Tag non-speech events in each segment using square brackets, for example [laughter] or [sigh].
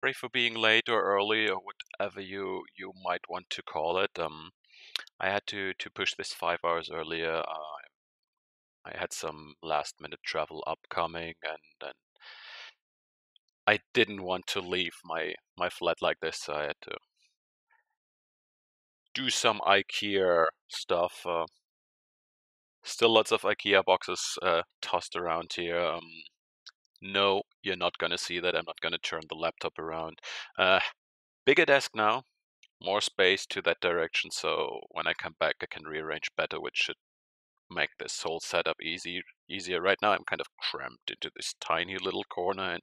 sorry for being late or early or whatever you you might want to call it. Um, I had to to push this five hours earlier. Uh, I had some last minute travel upcoming, and and I didn't want to leave my my flat like this. So I had to do some IKEA stuff. Uh, still lots of IKEA boxes uh, tossed around here. Um, no, you're not gonna see that. I'm not gonna turn the laptop around. Uh, bigger desk now, more space to that direction. So when I come back, I can rearrange better, which should make this whole setup easy easier. Right now, I'm kind of cramped into this tiny little corner, and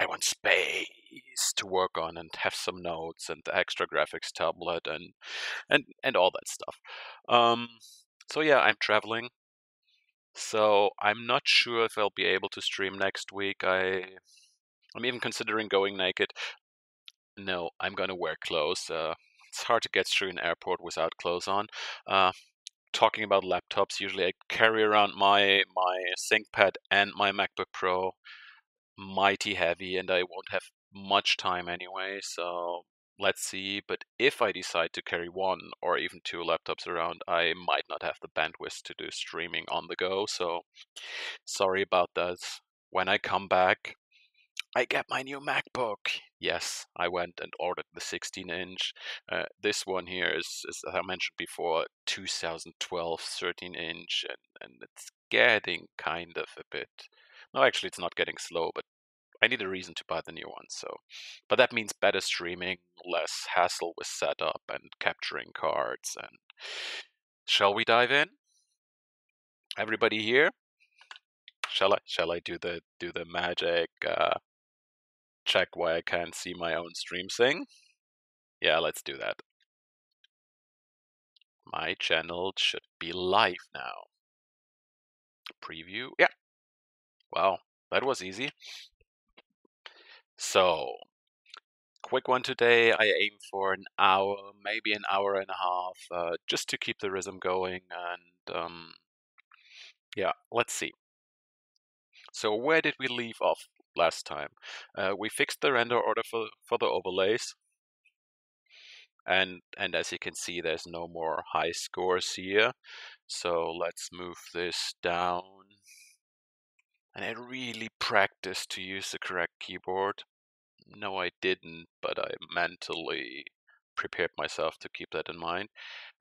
I want space to work on and have some notes and the extra graphics tablet and and and all that stuff. Um, so yeah, I'm traveling. So I'm not sure if I'll be able to stream next week. I I'm even considering going naked. No, I'm gonna wear clothes. Uh, it's hard to get through an airport without clothes on. Uh, talking about laptops, usually I carry around my my ThinkPad and my MacBook Pro, mighty heavy, and I won't have much time anyway. So let's see. But if I decide to carry one or even two laptops around, I might not have the bandwidth to do streaming on the go. So sorry about that. When I come back, I get my new MacBook. Yes, I went and ordered the 16 inch. Uh, this one here is, is, as I mentioned before, 2012 13 inch, and, and it's getting kind of a bit. No, actually, it's not getting slow, but I need a reason to buy the new one. So, but that means better streaming, less hassle with setup and capturing cards. And shall we dive in? Everybody here? Shall I? Shall I do the do the magic? Uh, check why I can't see my own stream thing? Yeah, let's do that. My channel should be live now. Preview. Yeah. Wow, that was easy. So, quick one today. I aim for an hour, maybe an hour and a half, uh, just to keep the rhythm going. And um, yeah, let's see. So, where did we leave off? last time. Uh, we fixed the render order for, for the overlays. And, and as you can see, there's no more high scores here. So let's move this down. And I really practiced to use the correct keyboard. No, I didn't, but I mentally prepared myself to keep that in mind.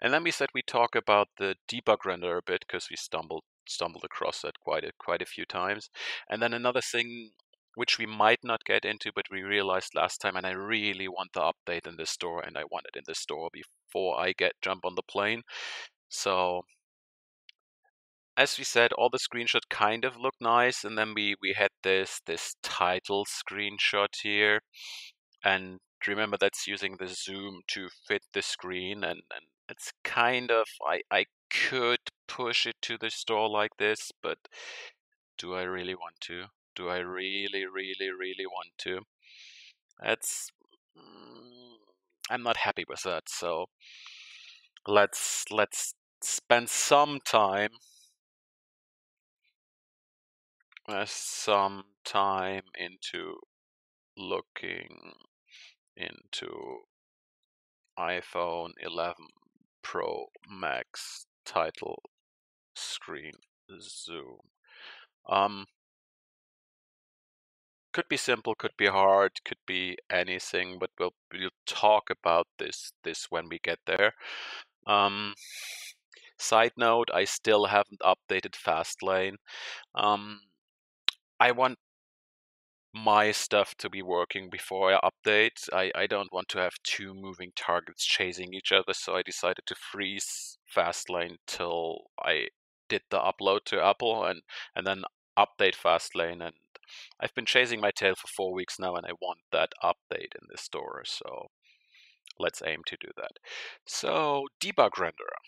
And then we said we talk about the debug render a bit because we stumbled stumbled across that quite a quite a few times. And then another thing which we might not get into, but we realized last time, and I really want the update in the store, and I want it in the store before I get jump on the plane. So, as we said, all the screenshots kind of look nice, and then we we had this this title screenshot here, and remember that's using the zoom to fit the screen, and and it's kind of I I could push it to the store like this, but do I really want to? do I really, really, really want to? That's mm, I'm not happy with that. So let's let's spend some time uh, some time into looking into iPhone 11 Pro Max title screen zoom. Um, could be simple, could be hard, could be anything, but we'll we'll talk about this this when we get there. Um, side note: I still haven't updated Fastlane. Um, I want my stuff to be working before I update. I, I don't want to have two moving targets chasing each other, so I decided to freeze Fastlane till I did the upload to Apple and and then update Fastlane and I've been chasing my tail for four weeks now and I want that update in the store. So let's aim to do that. So debug renderer.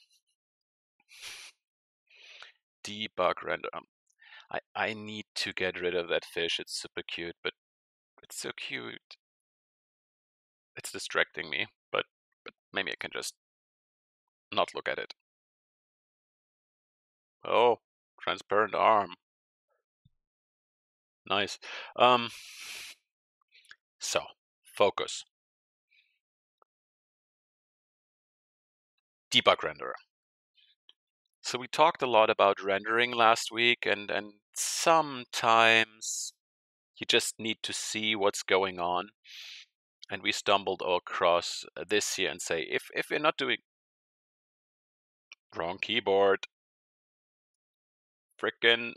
Debug render. I, I need to get rid of that fish. It's super cute, but it's so cute. It's distracting me, but, but maybe I can just not look at it. Oh, transparent arm. Nice. Um, so, Focus. Debug renderer. So we talked a lot about rendering last week and, and sometimes you just need to see what's going on. And we stumbled across this here and say, if, if we're not doing wrong keyboard, frickin'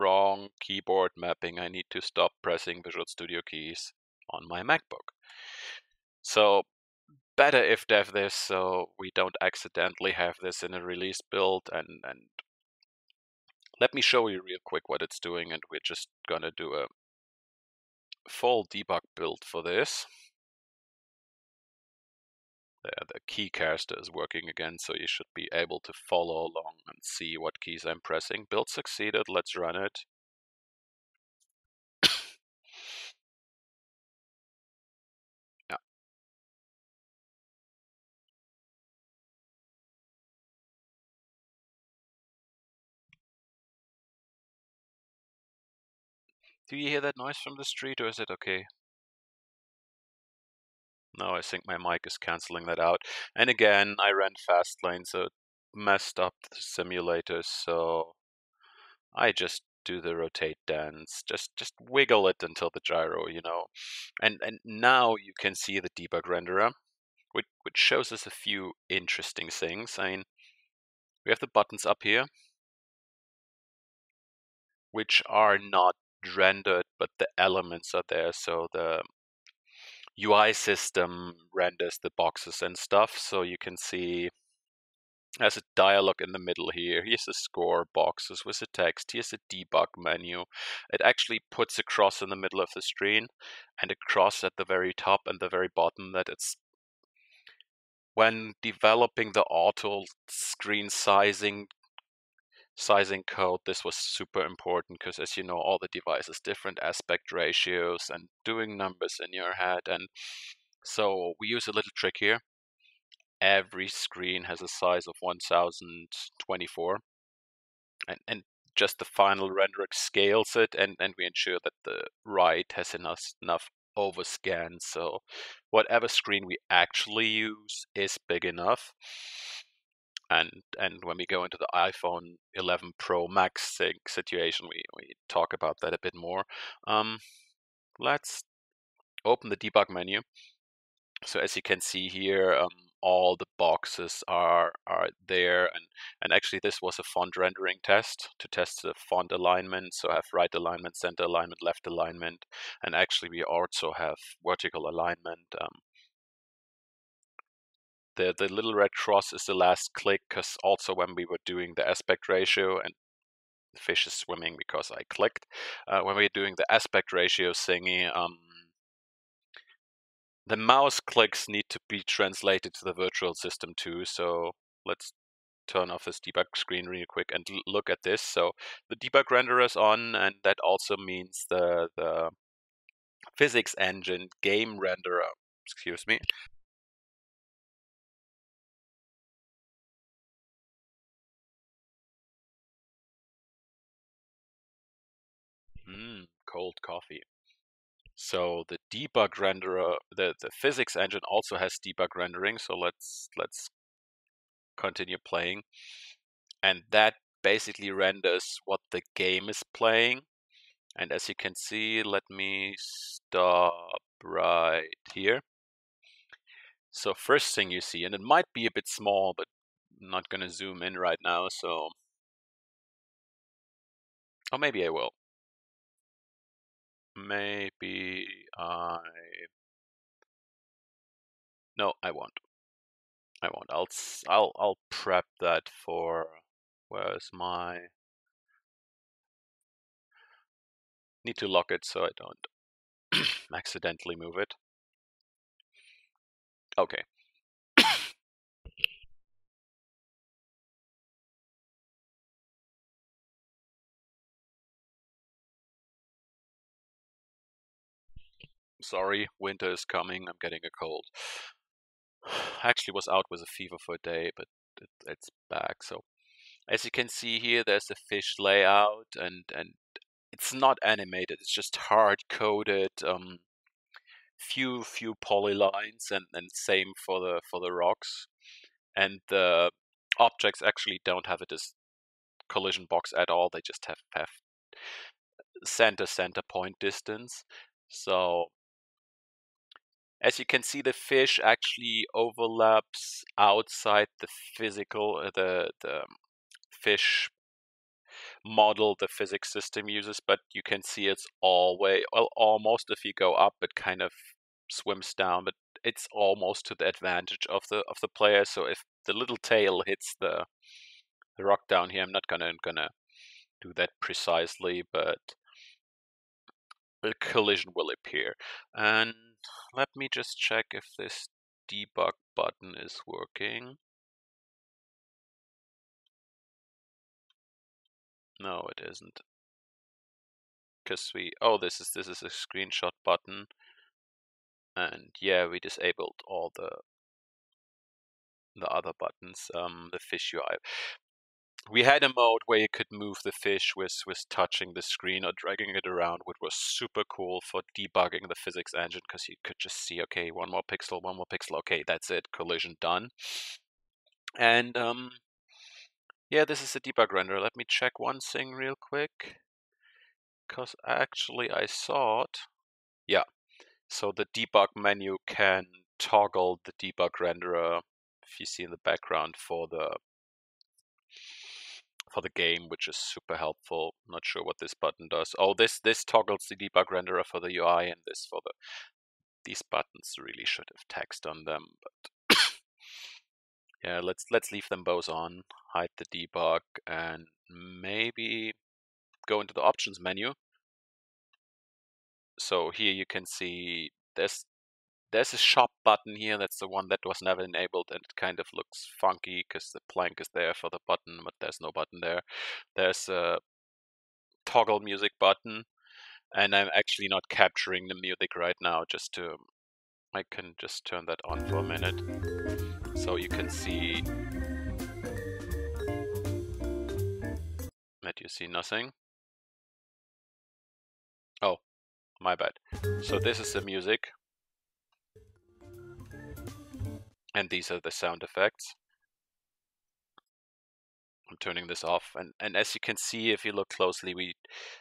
wrong keyboard mapping, I need to stop pressing Visual Studio keys on my MacBook. So better ifdef this so we don't accidentally have this in a release build and, and let me show you real quick what it's doing and we're just gonna do a full debug build for this. There, the key caster is working again, so you should be able to follow along and see what keys I'm pressing. Build succeeded, let's run it. Do you hear that noise from the street or is it okay? No, I think my mic is canceling that out. And again, I ran Fastlane, so it messed up the simulator, so I just do the rotate dance. Just just wiggle it until the gyro, you know. And and now you can see the debug renderer, which which shows us a few interesting things. I mean, we have the buttons up here, which are not rendered, but the elements are there. So the UI system renders the boxes and stuff. So you can see there's a dialog in the middle here. Here's the score boxes with the text. Here's the debug menu. It actually puts a cross in the middle of the screen and a cross at the very top and the very bottom that it's when developing the auto screen sizing sizing code, this was super important because as you know, all the devices, different aspect ratios and doing numbers in your head. And so we use a little trick here. Every screen has a size of 1024 and, and just the final renderer scales it and, and we ensure that the right has enough, enough overscan. So whatever screen we actually use is big enough and and when we go into the iPhone 11 Pro Max situation, we we talk about that a bit more. Um, let's open the debug menu. So as you can see here, um, all the boxes are are there, and and actually this was a font rendering test to test the font alignment. So I have right alignment, center alignment, left alignment, and actually we also have vertical alignment. Um, the, the little red cross is the last click because also when we were doing the aspect ratio and the fish is swimming because I clicked, uh, when we are doing the aspect ratio thingy, um, the mouse clicks need to be translated to the virtual system too. So let's turn off this debug screen real quick and look at this. So the debug renderer is on, and that also means the the physics engine game renderer, excuse me, Mm, cold coffee. So the debug renderer, the, the physics engine also has debug rendering. So let's let's continue playing. And that basically renders what the game is playing. And as you can see, let me stop right here. So first thing you see, and it might be a bit small, but I'm not going to zoom in right now. So, or maybe I will maybe I no I won't. I won't. I'll I'll I'll prep that for where's my need to lock it so I don't [clears throat] accidentally move it. Okay sorry, winter is coming. I'm getting a cold. [sighs] I actually was out with a fever for a day, but it, it's back. So as you can see here, there's a fish layout, and and it's not animated. It's just hard coded. Um, few few polylines, and and same for the for the rocks, and the objects actually don't have a dis- collision box at all. They just have have center center point distance. So as you can see, the fish actually overlaps outside the physical, uh, the the fish model the physics system uses, but you can see it's always well, almost if you go up, it kind of swims down, but it's almost to the advantage of the of the player. So if the little tail hits the the rock down here, I'm not gonna gonna do that precisely, but a collision will appear. And let me just check if this debug button is working. No, it isn't. Because we, oh, this is this is a screenshot button, and yeah, we disabled all the the other buttons, um, the fish UI. We had a mode where you could move the fish with with touching the screen or dragging it around, which was super cool for debugging the physics engine because you could just see, okay, one more pixel, one more pixel, okay, that's it, collision done. And um, yeah, this is a debug render. Let me check one thing real quick. Because actually I saw it. Yeah. So the debug menu can toggle the debug renderer, if you see in the background, for the for the game, which is super helpful. Not sure what this button does. Oh, this this toggles the debug renderer for the UI, and this for the. These buttons really should have text on them, but [coughs] yeah, let's let's leave them both on. Hide the debug, and maybe go into the options menu. So here you can see there's there's a shop button here. That's the one that was never enabled, and it kind of looks funky because the plank is there for the button, but there's no button there. There's a toggle music button, and I'm actually not capturing the music right now. Just to, um, I can just turn that on for a minute, so you can see that you see nothing. Oh, my bad. So this is the music. And these are the sound effects. I'm turning this off and, and as you can see if you look closely we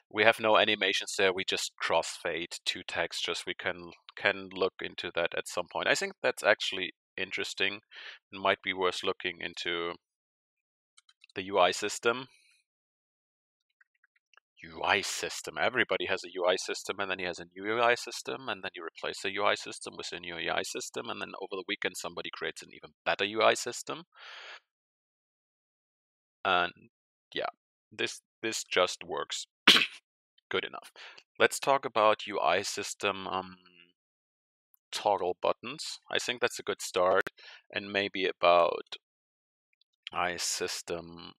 we have no animations there we just crossfade two textures. We can can look into that at some point. I think that's actually interesting and might be worth looking into the UI system UI system. Everybody has a UI system, and then he has a new UI system, and then you replace the UI system with a new UI system, and then over the weekend somebody creates an even better UI system. And yeah, this this just works [coughs] good enough. Let's talk about UI system um, toggle buttons. I think that's a good start, and maybe about UI system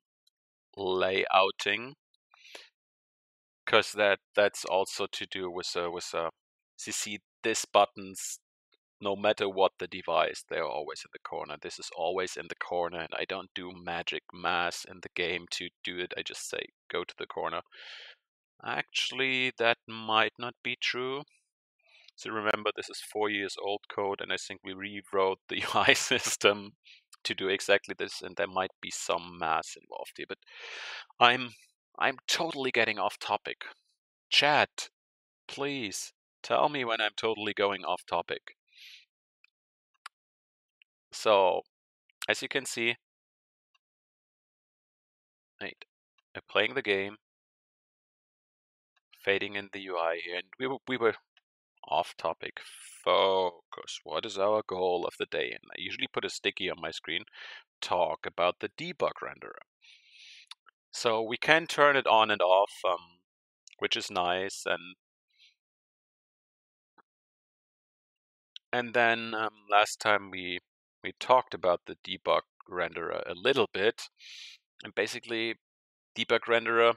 layouting because that that's also to do with uh, with uh, see buttons no matter what the device they're always in the corner. This is always in the corner and i don't do magic mass in the game to do it. I just say go to the corner. Actually that might not be true. So remember this is four years old code and i think we rewrote the [laughs] ui system to do exactly this and there might be some mass involved here but i'm I'm totally getting off topic. Chat, please tell me when I'm totally going off topic. So, as you can see, wait, I'm playing the game, fading in the UI here, and we were, we were off topic. Focus. What is our goal of the day? And I usually put a sticky on my screen. Talk about the debug renderer. So we can turn it on and off, um, which is nice. And and then um, last time we we talked about the debug renderer a little bit, and basically debug renderer.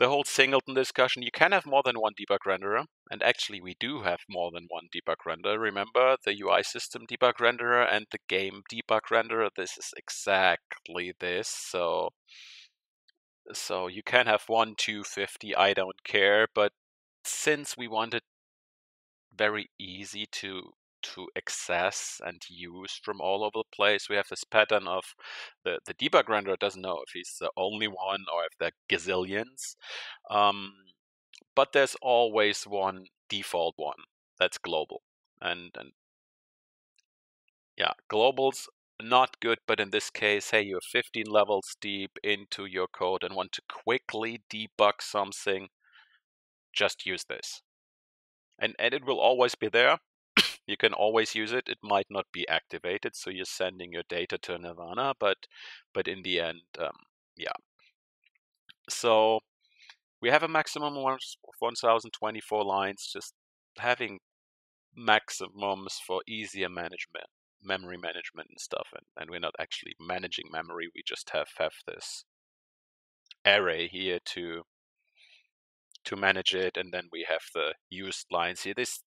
The whole singleton discussion, you can have more than one debug renderer, and actually we do have more than one debug renderer. Remember the UI system debug renderer and the game debug renderer? This is exactly this. So so you can have one, two, fifty, I don't care. But since we wanted very easy to to access and use from all over the place. We have this pattern of the, the debug renderer doesn't know if he's the only one or if there are gazillions. Um, but there's always one default one that's global. And, and yeah, global's not good, but in this case, hey, you're 15 levels deep into your code and want to quickly debug something, just use this. And, and it will always be there. [coughs] you can always use it. It might not be activated, so you're sending your data to Nirvana, but but in the end, um, yeah. So we have a maximum of 1024 lines, just having maximums for easier management memory management and stuff and, and we're not actually managing memory we just have have this array here to to manage it and then we have the used lines here. This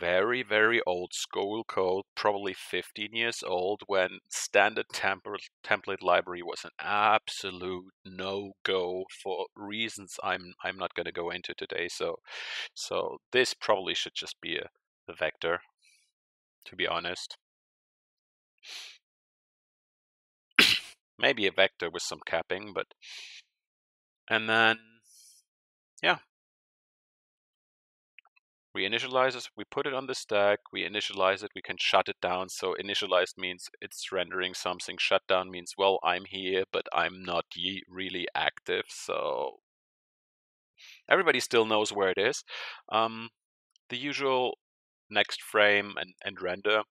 very very old school code probably 15 years old when standard template template library was an absolute no go for reasons i'm i'm not going to go into today so so this probably should just be a, a vector to be honest. [coughs] Maybe a vector with some capping, but and then yeah. We initialize it, we put it on the stack, we initialize it, we can shut it down. So initialized means it's rendering something, shutdown means, well, I'm here, but I'm not really active. So everybody still knows where it is. Um, the usual next frame and, and render.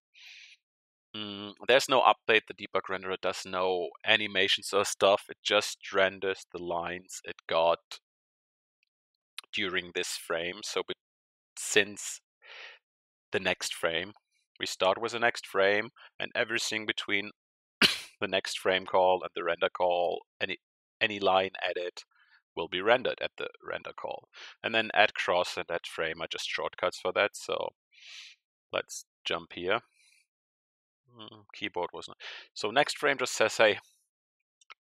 Mm, there's no update. The debug renderer does no animations or stuff. It just renders the lines it got during this frame. So since the next frame, we start with the next frame, and everything between [coughs] the next frame call and the render call, any any line added will be rendered at the render call. And then add cross and add frame are just shortcuts for that. So let's jump here. Mm, keyboard wasn't. So next frame just says, hey,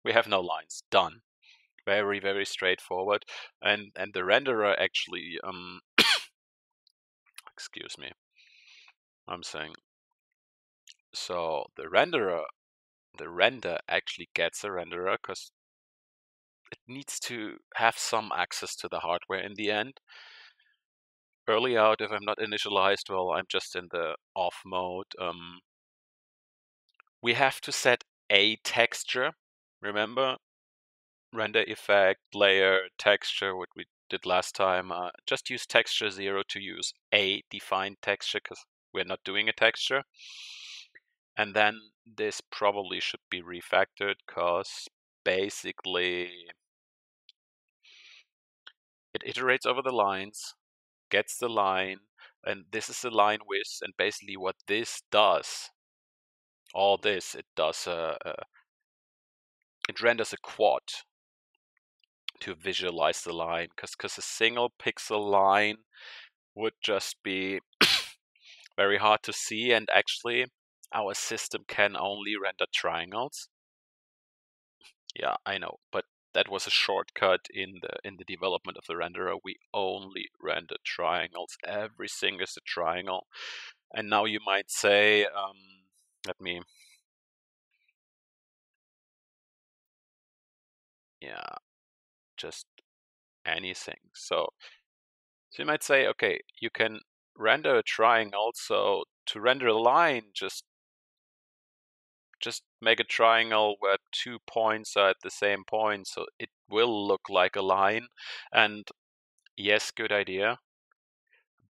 we have no lines. Done. Very, very straightforward. And and the renderer actually, um, [coughs] excuse me, I'm saying. So the renderer, the render actually gets a renderer because it needs to have some access to the hardware in the end early out if I'm not initialized, well, I'm just in the off mode. Um, we have to set a texture. Remember, render effect, layer, texture, what we did last time. Uh, just use texture zero to use a defined texture because we're not doing a texture. And then this probably should be refactored because basically it iterates over the lines gets the line, and this is the line width, and basically what this does, all this, it does a, a it renders a quad to visualize the line, because because a single pixel line would just be [coughs] very hard to see, and actually our system can only render triangles. Yeah, I know, but that was a shortcut in the in the development of the renderer. We only rendered triangles. Everything is a triangle. And now you might say, um, let me, yeah, just anything. So, so you might say, okay, you can render a triangle. So to render a line, just just make a triangle where two points are at the same point so it will look like a line. And yes good idea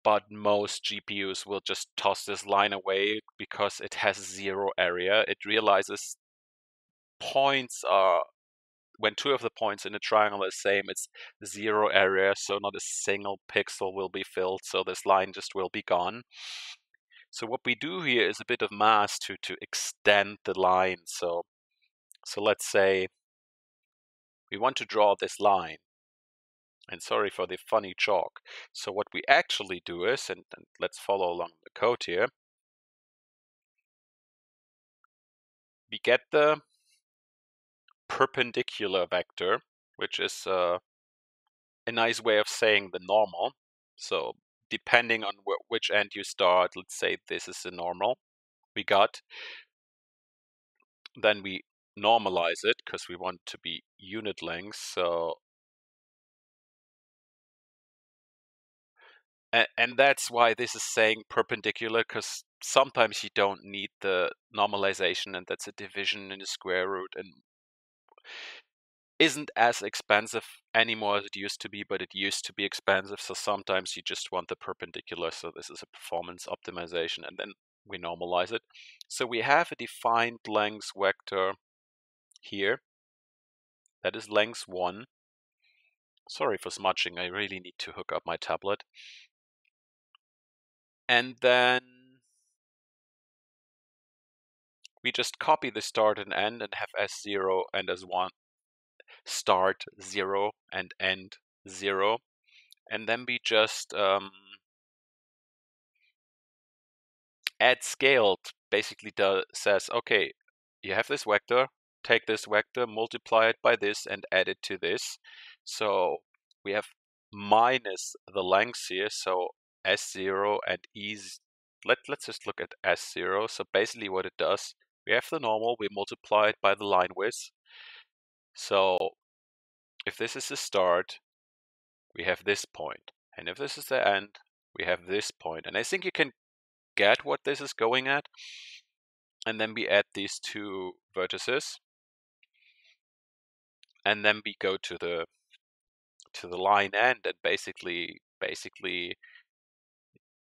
but most GPUs will just toss this line away because it has zero area. It realizes points are when two of the points in a triangle are the same it's zero area so not a single pixel will be filled so this line just will be gone so what we do here is a bit of math to, to extend the line. So, so let's say we want to draw this line. And sorry for the funny chalk. So what we actually do is, and, and let's follow along the code here. We get the perpendicular vector, which is uh, a nice way of saying the normal. So depending on wh which end you start, let's say this is the normal we got, then we normalize it because we want to be unit length. So and, and that's why this is saying perpendicular because sometimes you don't need the normalization and that's a division in the square root and isn't as expensive anymore as it used to be, but it used to be expensive. So sometimes you just want the perpendicular. So this is a performance optimization and then we normalize it. So we have a defined length vector here. That is length one. Sorry for smudging. I really need to hook up my tablet. And then we just copy the start and end and have S0 and S1 start 0 and end 0. And then we just um, add scaled basically does, says, okay, you have this vector, take this vector, multiply it by this, and add it to this. So we have minus the length here, so S0 and E. Let, let's just look at S0. So basically what it does, we have the normal, we multiply it by the line width. So if this is the start, we have this point. And if this is the end, we have this point. And I think you can get what this is going at. And then we add these two vertices. And then we go to the to the line end and basically basically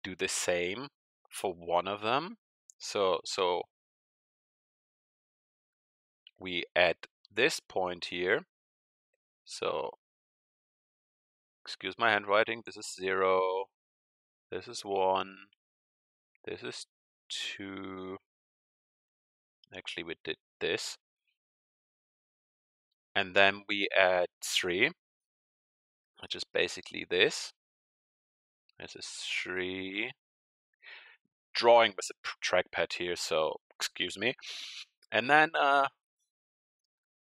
do the same for one of them. So so we add this point here. So excuse my handwriting, this is zero, this is one, this is two. Actually, we did this. And then we add three, which is basically this. This is three. Drawing with a trackpad here, so excuse me. And then, uh,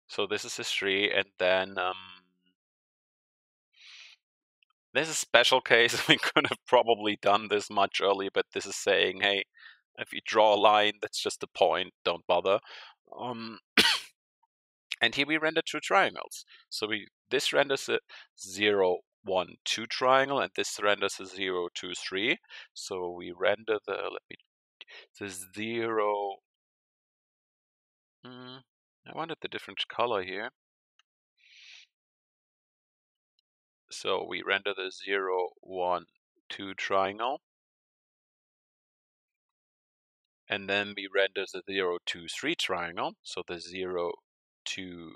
so this is a three, and then um, this is a special case. [laughs] We could have probably done this much earlier, but this is saying, hey, if you draw a line, that's just a point, don't bother. Um, [coughs] and here we render two triangles. So we this renders a 0, 1, 2 triangle, and this renders a 0, 2, 3. So we render the, let me, the 0, hmm, I wanted the different color here. So we render the 0, 1, 2 triangle. And then we render the 0, 2, 3 triangle. So the 0, 2,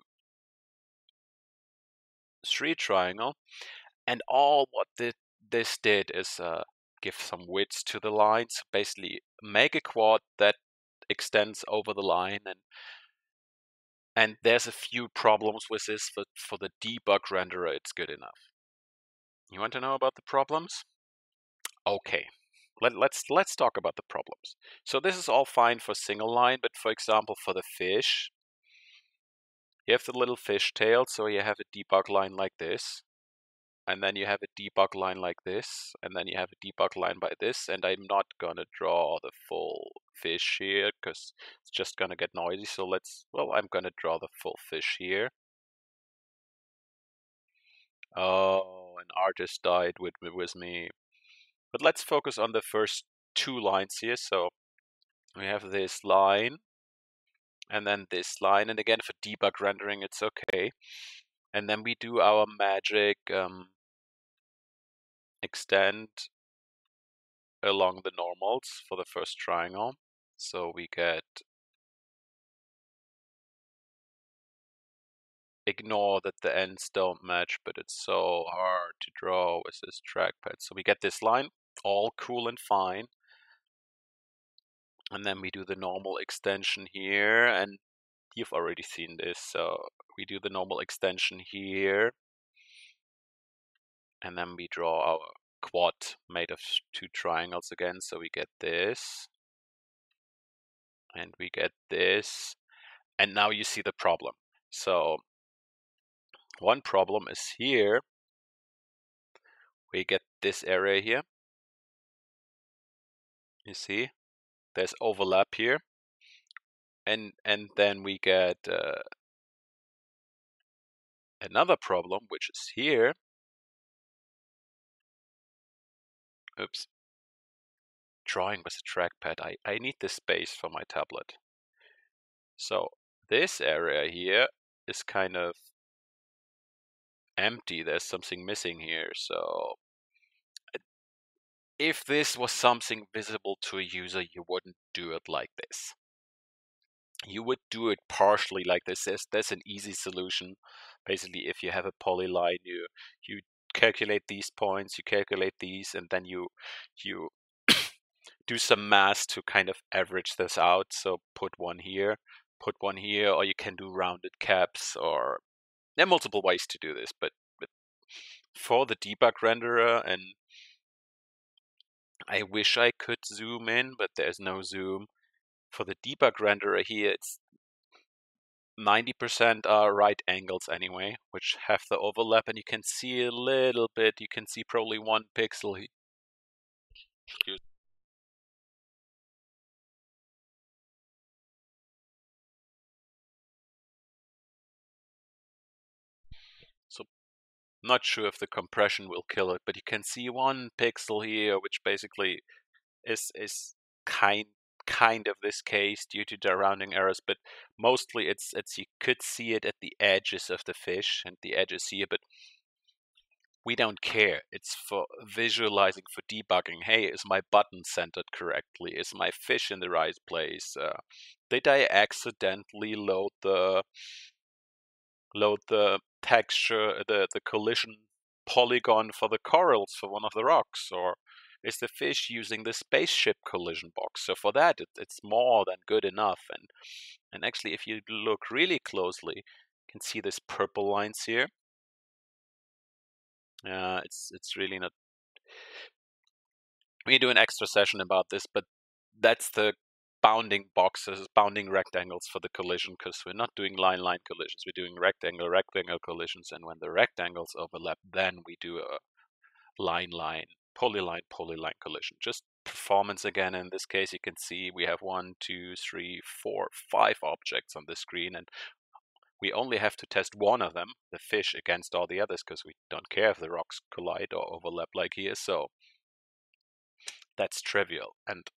3 triangle. And all what this did is uh, give some width to the lines, basically make a quad that extends over the line and and there's a few problems with this, but for the debug renderer, it's good enough. You want to know about the problems? Okay, Let, let's let's talk about the problems. So this is all fine for single line, but for example, for the fish, you have the little fish tail, so you have a debug line like this and then you have a debug line like this, and then you have a debug line by this, and I'm not gonna draw the full fish here because it's just gonna get noisy. So let's, well, I'm gonna draw the full fish here. Oh, an artist died with with me. But let's focus on the first two lines here. So we have this line, and then this line, and again for debug rendering, it's okay. And then we do our magic um, extend along the normals for the first triangle. So we get ignore that the ends don't match, but it's so hard to draw with this trackpad. So we get this line, all cool and fine. And then we do the normal extension here, and you've already seen this. So we do the normal extension here and then we draw our quad made of two triangles again. So we get this, and we get this, and now you see the problem. So one problem is here. We get this area here, You see, there's overlap here, and and then we get uh, another problem, which is here. Oops. Drawing with a trackpad. I, I need this space for my tablet. So this area here is kind of empty. There's something missing here. So if this was something visible to a user, you wouldn't do it like this. You would do it partially like this. There's, there's an easy solution. Basically, if you have a polyline, you you calculate these points, you calculate these, and then you you [coughs] do some math to kind of average this out. So put one here, put one here, or you can do rounded caps, or there are multiple ways to do this. But, but for the debug renderer, and I wish I could zoom in, but there's no zoom. For the debug renderer here, it's 90% are right angles anyway, which have the overlap, and you can see a little bit. You can see probably one pixel. Excuse not sure if the compression will kill it, but you can see one pixel here, which basically is is kind kind of this case due to the rounding errors, but mostly it's it's you could see it at the edges of the fish and the edges here, but we don't care. It's for visualizing, for debugging. Hey, is my button centered correctly? Is my fish in the right place? Uh, did I accidentally load the load the texture, the the collision polygon for the corals for one of the rocks, or is the fish using the spaceship collision box? So for that, it, it's more than good enough. And and actually, if you look really closely, you can see this purple lines here. Uh, it's it's really not. We do an extra session about this, but that's the bounding boxes, bounding rectangles for the collision because we're not doing line-line collisions. We're doing rectangle-rectangle collisions, and when the rectangles overlap, then we do a line-line, polyline-polyline collision. Just performance again. In this case, you can see we have one, two, three, four, five objects on the screen, and we only have to test one of them, the fish, against all the others because we don't care if the rocks collide or overlap like here. So that's trivial. And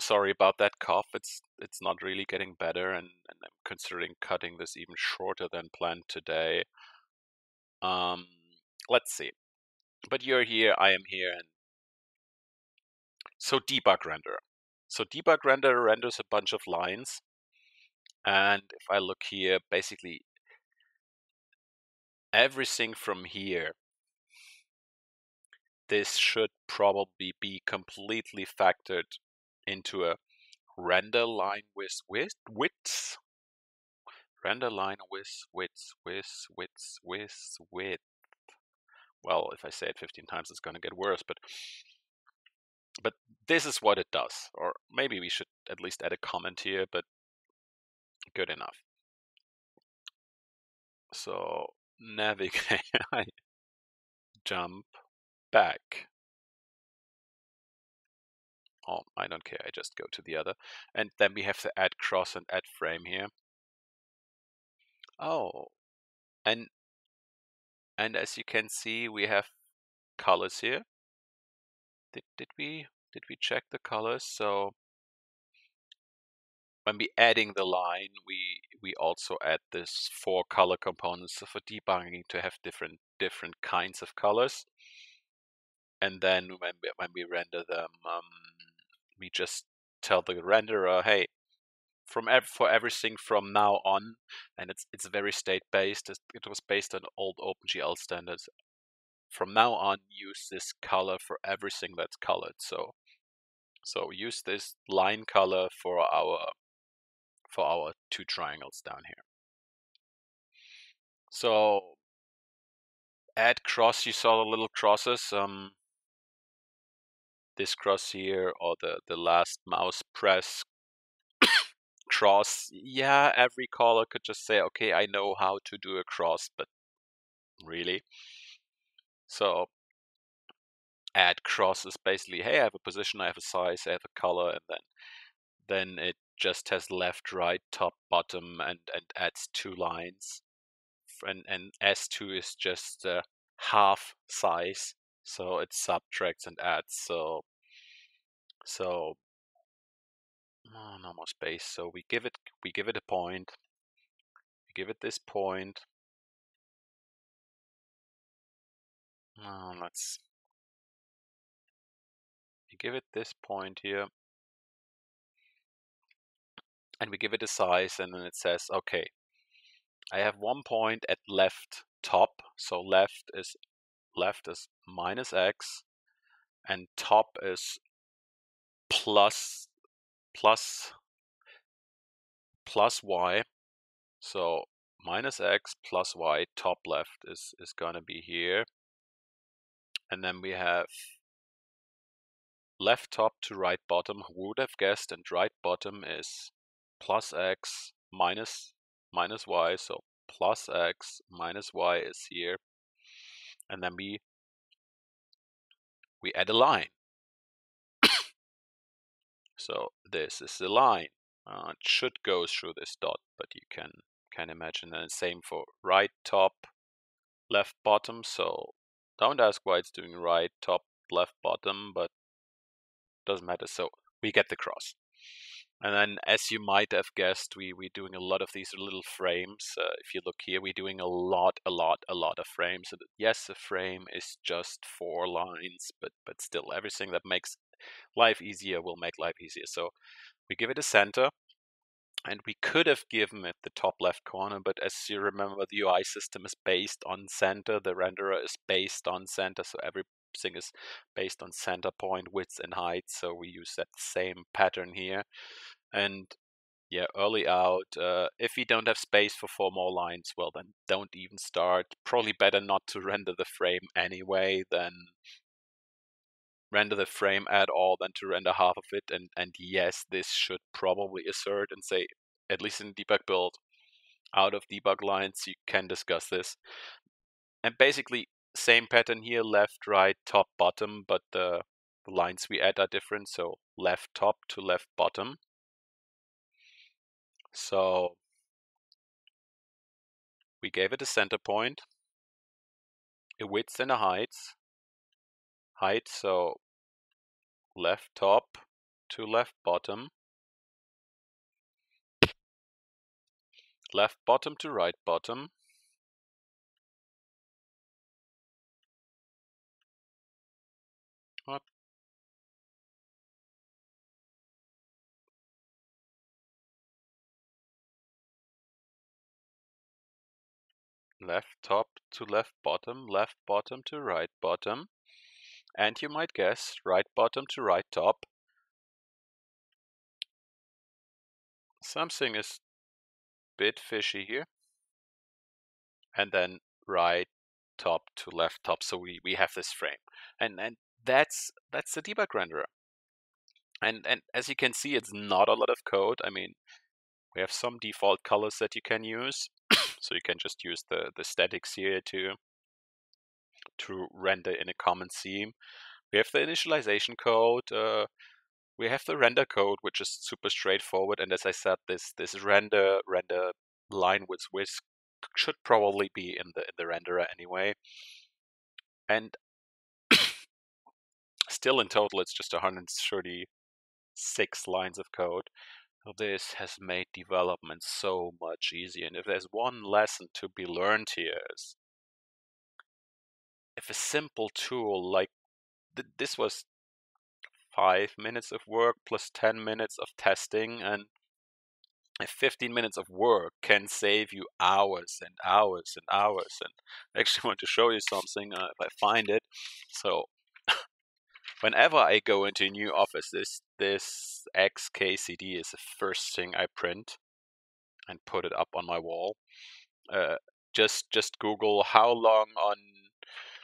sorry about that cough. It's it's not really getting better, and, and I'm considering cutting this even shorter than planned today. Um, let's see. But you're here, I am here, and so debug render. So debug render renders a bunch of lines, and if I look here, basically everything from here this should probably be completely factored into a render line with width, width render line with width, width, width, width, width. Well, if I say it 15 times, it's going to get worse, but but this is what it does. Or maybe we should at least add a comment here, but good enough. So navigate, [laughs] jump back I don't care, I just go to the other. And then we have the add cross and add frame here. Oh, and and as you can see, we have colors here. Did, did we did we check the colors? So when we adding the line, we we also add this four color components so for debugging to have different different kinds of colors. And then when we, when we render them, um, we just tell the renderer, hey, from ev- for everything from now on, and it's it's very state based. It was based on old OpenGL standards. From now on, use this color for everything that's colored. So, so use this line color for our for our two triangles down here. So, add cross. You saw the little crosses. Um, this cross here or the, the last mouse press [coughs] cross, yeah, every caller could just say, okay, I know how to do a cross, but really? So add cross is basically, hey, I have a position, I have a size, I have a color, and then then it just has left, right, top, bottom, and and adds two lines. And and S2 is just uh, half size, so it subtracts and adds. So so oh, no more space. So we give it we give it a point. We give it this point. Oh, let's we give it this point here and we give it a size and then it says okay I have one point at left top so left is left is minus x and top is plus plus plus y. So minus x plus y top left is is gonna be here. And then we have left top to right bottom. Who would have guessed? And right bottom is plus x minus minus y. So plus x minus y is here. And then we we add a line so this is the line uh, it should go through this dot but you can can imagine and same for right top left bottom so don't ask why it's doing right top left bottom but doesn't matter so we get the cross and then, as you might have guessed, we we're doing a lot of these little frames. Uh, if you look here, we're doing a lot, a lot, a lot of frames. Yes, a frame is just four lines, but but still, everything that makes life easier will make life easier. So we give it a center, and we could have given it the top left corner, but as you remember, the UI system is based on center. The renderer is based on center, so everything is based on center point, width, and height. So we use that same pattern here. And yeah, early out. Uh, if you don't have space for four more lines, well, then don't even start. Probably better not to [laughs] render the frame anyway than render the frame at all than to render half of it. And and yes, this should probably assert and say, at least in debug build, out of debug lines, you can discuss this. And basically, same pattern here, left, right, top, bottom, but the, lines we add are different. So left top to left bottom. So we gave it a center point, a width and a height. Height, so left top to left bottom. Left bottom to right bottom. Left top to left bottom, left bottom to right bottom. And you might guess right bottom to right top. Something is bit fishy here. And then right top to left top. So we, we have this frame. And and that's that's the debug renderer. And and as you can see, it's not a lot of code. I mean, we have some default colors that you can use. So you can just use the, the statics here to, to render in a common theme. We have the initialization code. Uh, we have the render code, which is super straightforward. And as I said, this this render render line with width should probably be in the in the renderer anyway. And [coughs] still in total, it's just 136 lines of code. This has made development so much easier. And if there's one lesson to be learned here is if a simple tool like th this was five minutes of work plus 10 minutes of testing and if 15 minutes of work can save you hours and hours and hours and I actually [laughs] want to show you something uh, if I find it so whenever I go into a new office, this this XKCD is the first thing I print and put it up on my wall. Uh, just just Google how long on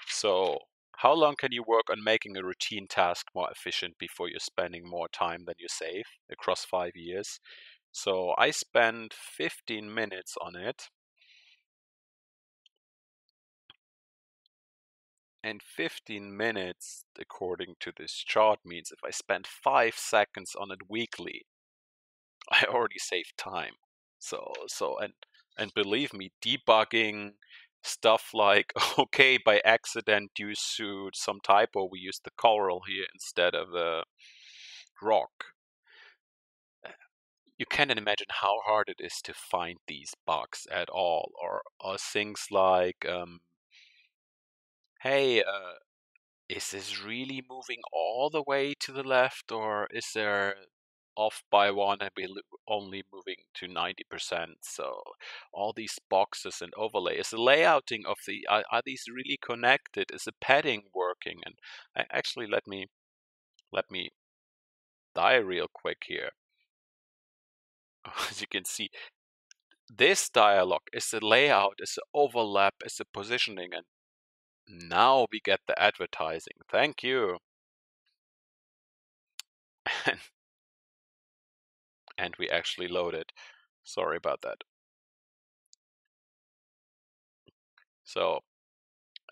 so how long can you work on making a routine task more efficient before you're spending more time than you save across five years? So I spent 15 minutes on it. And 15 minutes, according to this chart, means if I spend 5 seconds on it weekly, [laughs] I already saved time. So, so, and, and believe me, debugging stuff like, [laughs] okay, by accident you sued some typo, we used the coral here instead of the rock. You cannot imagine how hard it is to find these bugs at all, or, or things like, um, hey, uh, is this really moving all the way to the left, or is there off by one and we're only moving to 90%. So all these boxes and overlays, the layouting of the, are, are these really connected? Is the padding working? And actually, let me, let me die real quick here. [laughs] As you can see, this dialog is the layout, is the overlap, is the positioning, and now we get the advertising. Thank you. [laughs] And we actually loaded. Sorry about that. So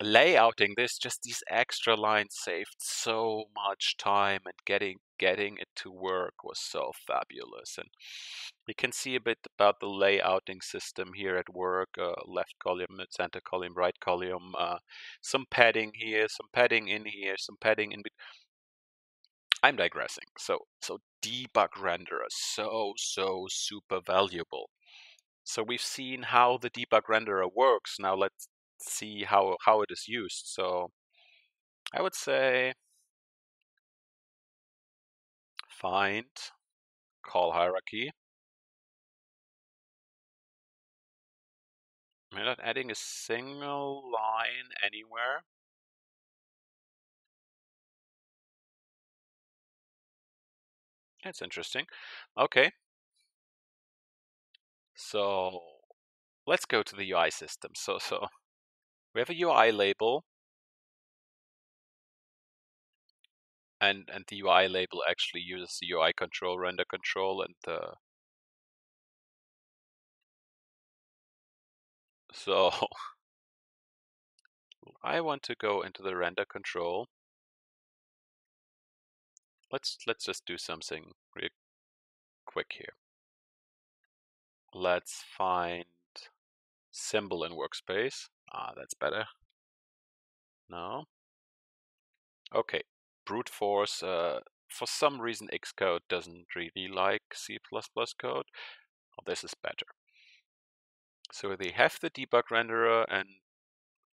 layouting this, just these extra lines saved so much time and getting getting it to work was so fabulous. And you can see a bit about the layouting system here at work, uh, left column, center column, right column, uh, some padding here, some padding in here, some padding in I'm digressing. So, so debug renderer, so, so super valuable. So we've seen how the debug renderer works. Now let's see how, how it is used. So I would say find call hierarchy. We're not adding a single line anywhere. That's interesting. Okay. So let's go to the UI system. So, so we have a UI label and, and the UI label actually uses the UI control, render control, and the so [laughs] I want to go into the render control let's let's just do something real quick here. Let's find symbol in workspace. Ah, that's better. No. Okay, brute force. Uh, for some reason, Xcode doesn't really like C++ code. This is better. So they have the debug renderer and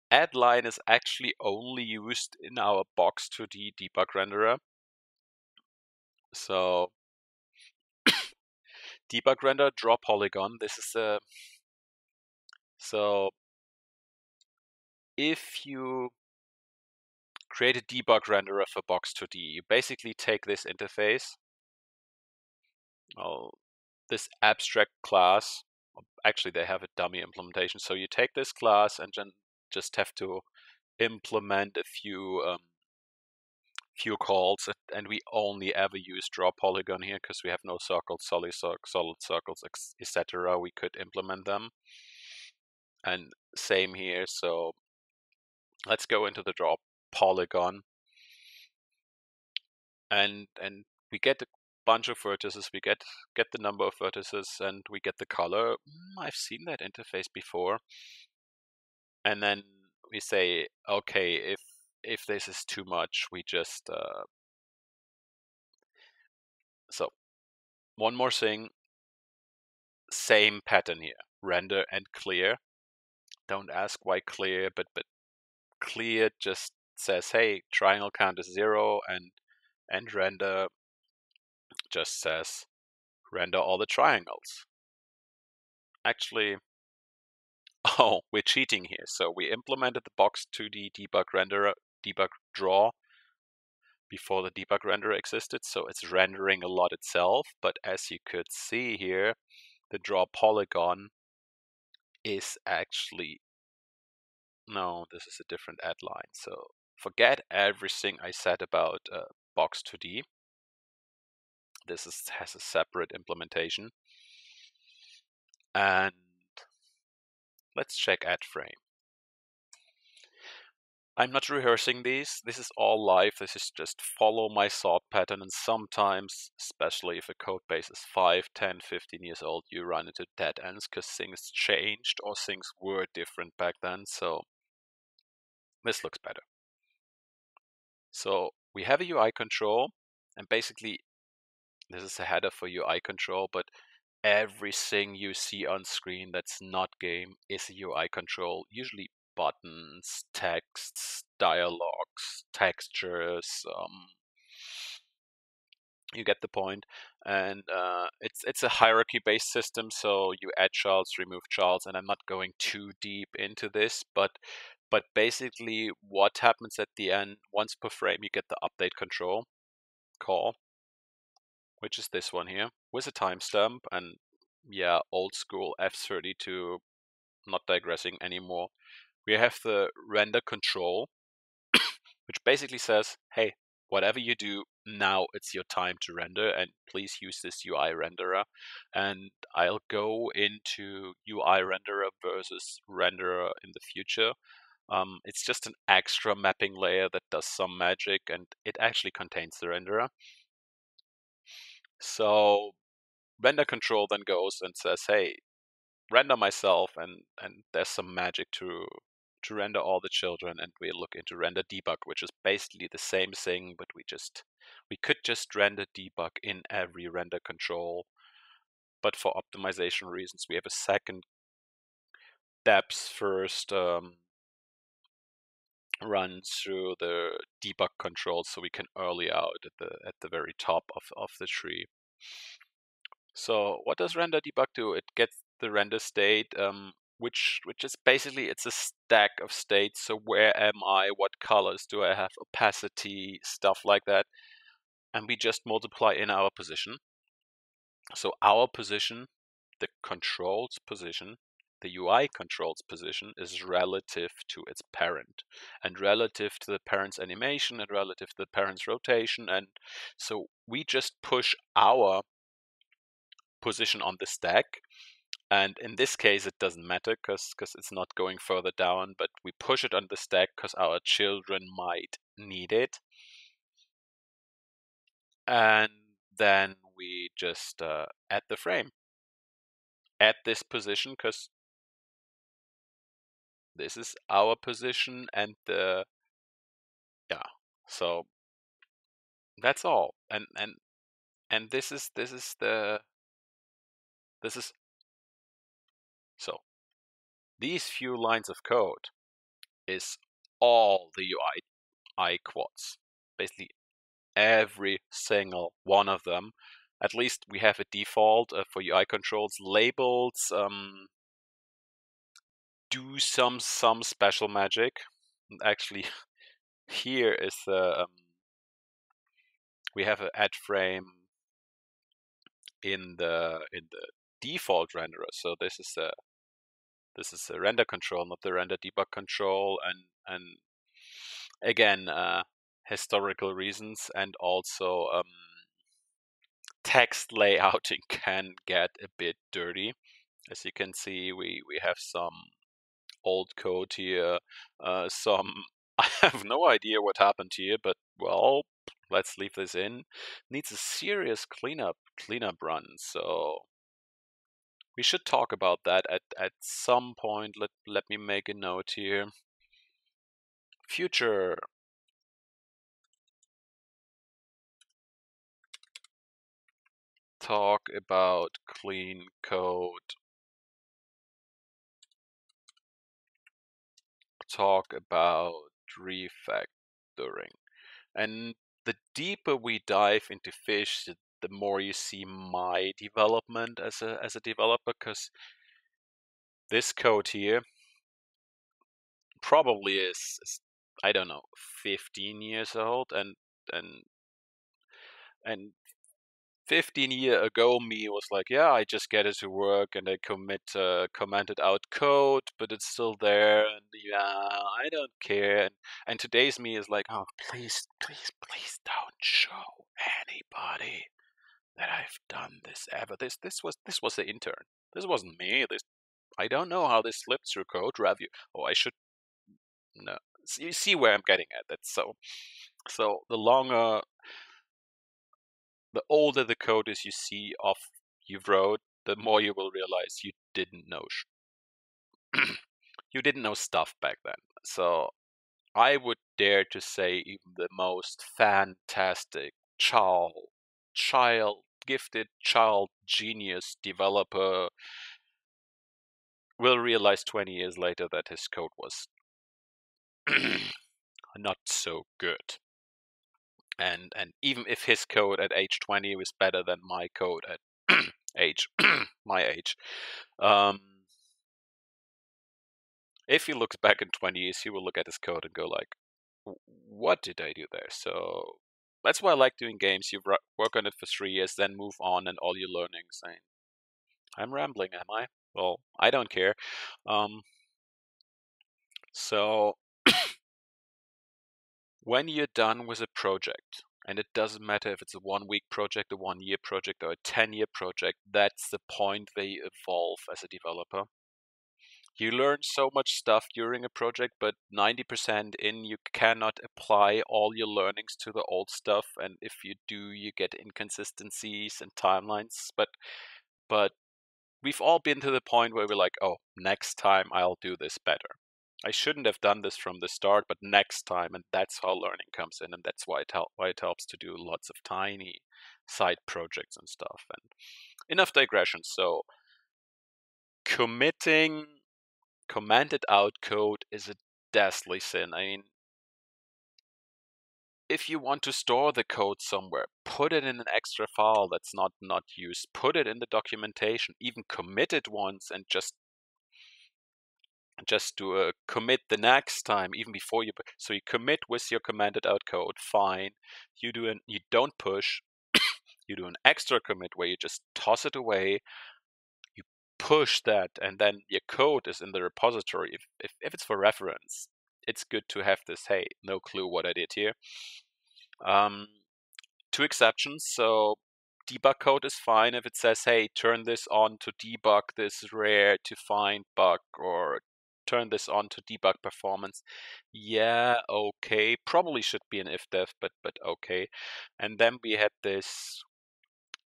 add line is actually only used in our box2d debug renderer. So [coughs] debug render, draw polygon. This is a so if you create a debug renderer for Box2D, you basically take this interface, this abstract class. Actually, they have a dummy implementation. So you take this class and just have to implement a few um, few calls, and we only ever use draw polygon here because we have no circles, solid, solid circles, etc. We could implement them. And same here. So let's go into the draw polygon, and and we get a bunch of vertices. We get get the number of vertices, and we get the color. Mm, I've seen that interface before. And then we say, okay, if if this is too much, we just uh, so one more thing. Same pattern here: render and clear. Don't ask why clear, but but clear just says, "Hey, triangle count is zero," and and render just says, "Render all the triangles." Actually, [laughs] oh, we're cheating here. So we implemented the box2d debug renderer debug draw before the debug renderer existed. So it's rendering a lot itself. But as you could see here, the draw polygon is actually, no, this is a different add line. So forget everything I said about uh, Box2D. This is, has a separate implementation. And let's check add frame. I'm not rehearsing these. This is all live. This is just follow my sort pattern. And sometimes, especially if a code base is 5, 10, 15 years old, you run into dead ends because things changed or things were different back then. So this looks better. So we have a UI control and basically this is a header for UI control, but everything you see on screen that's not game is a UI control, usually buttons, texts, dialogues, textures. Um, you get the point. And uh, it's it's a hierarchy-based system, so you add childs, remove childs, and I'm not going too deep into this, but but basically what happens at the end, once per frame, you get the update control call, which is this one here, with a timestamp, and yeah, old school F32, not digressing anymore we have the render control, [coughs] which basically says, hey, whatever you do, now it's your time to render, and please use this UI renderer. And I'll go into UI renderer versus renderer in the future. Um, it's just an extra mapping layer that does some magic, and it actually contains the renderer. So render control then goes and says, hey, render myself, and and there's some magic to to render all the children and we look into render debug, which is basically the same thing, but we just we could just render debug in every render control. But for optimization reasons, we have a second depth first um, run through the debug controls so we can early out at the at the very top of, of the tree. So what does render debug do? It gets the render state um, which which is basically it's a stack of states. So where am I? What colors do I have? Opacity, stuff like that, and we just multiply in our position. So our position, the controls position, the UI controls position is relative to its parent and relative to the parent's animation and relative to the parent's rotation. And so we just push our position on the stack and in this case, it doesn't matter because it's not going further down, but we push it on the stack because our children might need it. And then we just uh, add the frame. at this position because this is our position and the yeah so that's all and and and this is this is the this is so these few lines of code is all the UI I quads. Basically every single one of them. At least we have a default uh, for UI controls labels. Um, do some some special magic. Actually, [laughs] here is the um, we have an add frame in the in the default renderer. So this is a this is a render control, not the render debug control, and and again uh, historical reasons and also um, text [laughs] layouting [laughs] can get a bit dirty. As you can see, we we have some old code here, uh, some [laughs] I have no idea what happened here, but well, let's leave this in. Needs a serious cleanup cleanup run. So we should talk about that at, at some point. Let, let me make a note here. Future. Talk about clean code. Talk about refactoring. And the deeper we dive into fish, the more you see my development as a as a developer because this code here probably is, is, I don't know 15 years old and and and 15 year ago me was like yeah I just get it to work and I commit uh, commented out code but it's still there and yeah I don't care and, and today's me is like oh please please please don't show anybody that I've done this ever. This this was this was the intern. this wasn't me. This I don't know how this slipped through code review. Oh, I should no. You see where I'm getting at. That's so. So the longer, the older the code is you see of you wrote, the more you will realize you didn't know. [clears throat] you didn't know stuff back then. So I would dare to say even the most fantastic child, child, gifted child genius developer will realize 20 years later that his code was [clears throat] not so good. And and even if his code at age 20 was better than my code at [clears throat] age [clears throat] my age, um, if he looks back in 20 years, he will look at his code and go like, "What did I do there?" So that's why I like doing games. You work on it for three years, then move on, and all your learnings. I, I'm rambling, am I? Well, I don't care. Um, so [clears throat] when you're done with a project, and it doesn't matter if it's a one week project, a one year project, or a 10 year project, that's the point where you evolve as a developer. You learn so much stuff during a project, but 90% in, you cannot apply all your learnings to the old stuff. And if you do, you get inconsistencies and timelines. But, but we've all been to the point where we're like, oh, next time I'll do this better. I shouldn't have done this from the start, but next time, and that's how learning comes in, and that's why it why it helps to do lots of tiny side projects and stuff. And enough digression. So committing commented out code is a deathly sin. I mean, if you want to store the code somewhere, put it in an extra file that's not not used. Put it in the documentation. Even commit it once and just just do a commit the next time, even before you. So you commit with your commented out code, fine. You do an you don't push. [coughs] you do an extra commit where you just toss it away. You push that, and then your code is in the repository. If if, if it's for reference, it's good to have this. Hey, no clue what I did here. Um, two exceptions. So debug code is fine if it says, hey, turn this on to debug this rare to find bug or turn this on to debug performance. Yeah, okay. Probably should be an ifdef, but but okay. And then we had this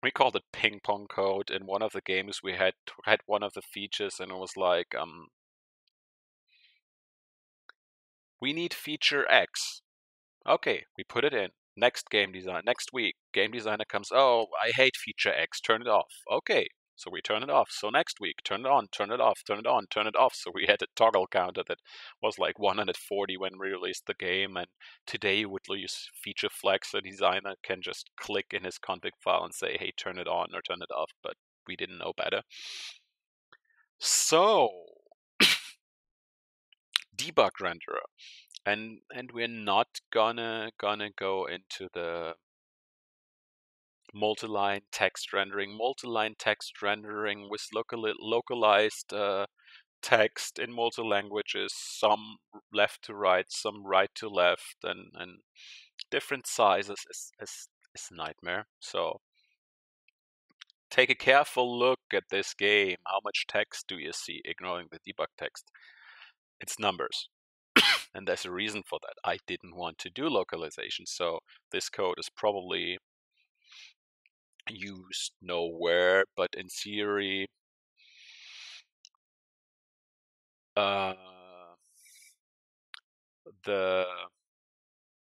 we called it ping pong code in one of the games we had had one of the features and it was like um we need feature X. Okay, we put it in. Next game design, next week, game designer comes, oh, I hate feature X, turn it off. Okay, so we turn it off. So next week, turn it on, turn it off, turn it on, turn it off. So we [laughs] had a toggle counter that was like 140 when we released the game. And today you would use feature flags. The designer can just click in his config file and say, hey, turn it on or turn it off. But we didn't know better. So [coughs] debug renderer. And and we're not gonna gonna go into the multi-line text rendering, multi-line text rendering with local, localized uh, text in multi languages, some left to right, some right to left, and, and different sizes is, is, is a nightmare. So take a careful look at this game. How much text do you see ignoring the debug text? It's numbers. [coughs] and there's a reason for that. I didn't want to do localization, so this code is probably used nowhere, but in theory, uh, the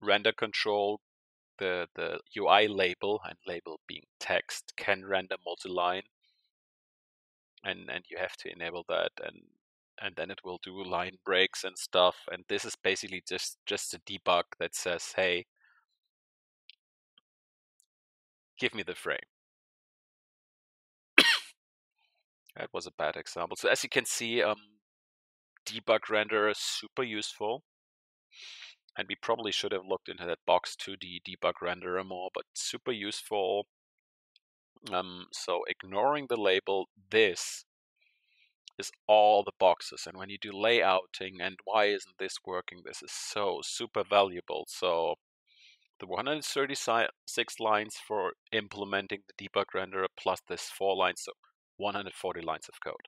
render control, the the UI label and label being text can render multi-line, and and you have to enable that, and and then it will do line breaks and stuff. And this is basically just just a debug that says, hey, give me the frame. That was a bad example. So as you can see, um, debug render is super useful. And we probably should have looked into that box 2D debug renderer more, but super useful. Um, so ignoring the label, this is all the boxes. And when you do layouting and why isn't this working, this is so super valuable. So the 136 lines for implementing the debug renderer plus this four lines. So 140 lines of code.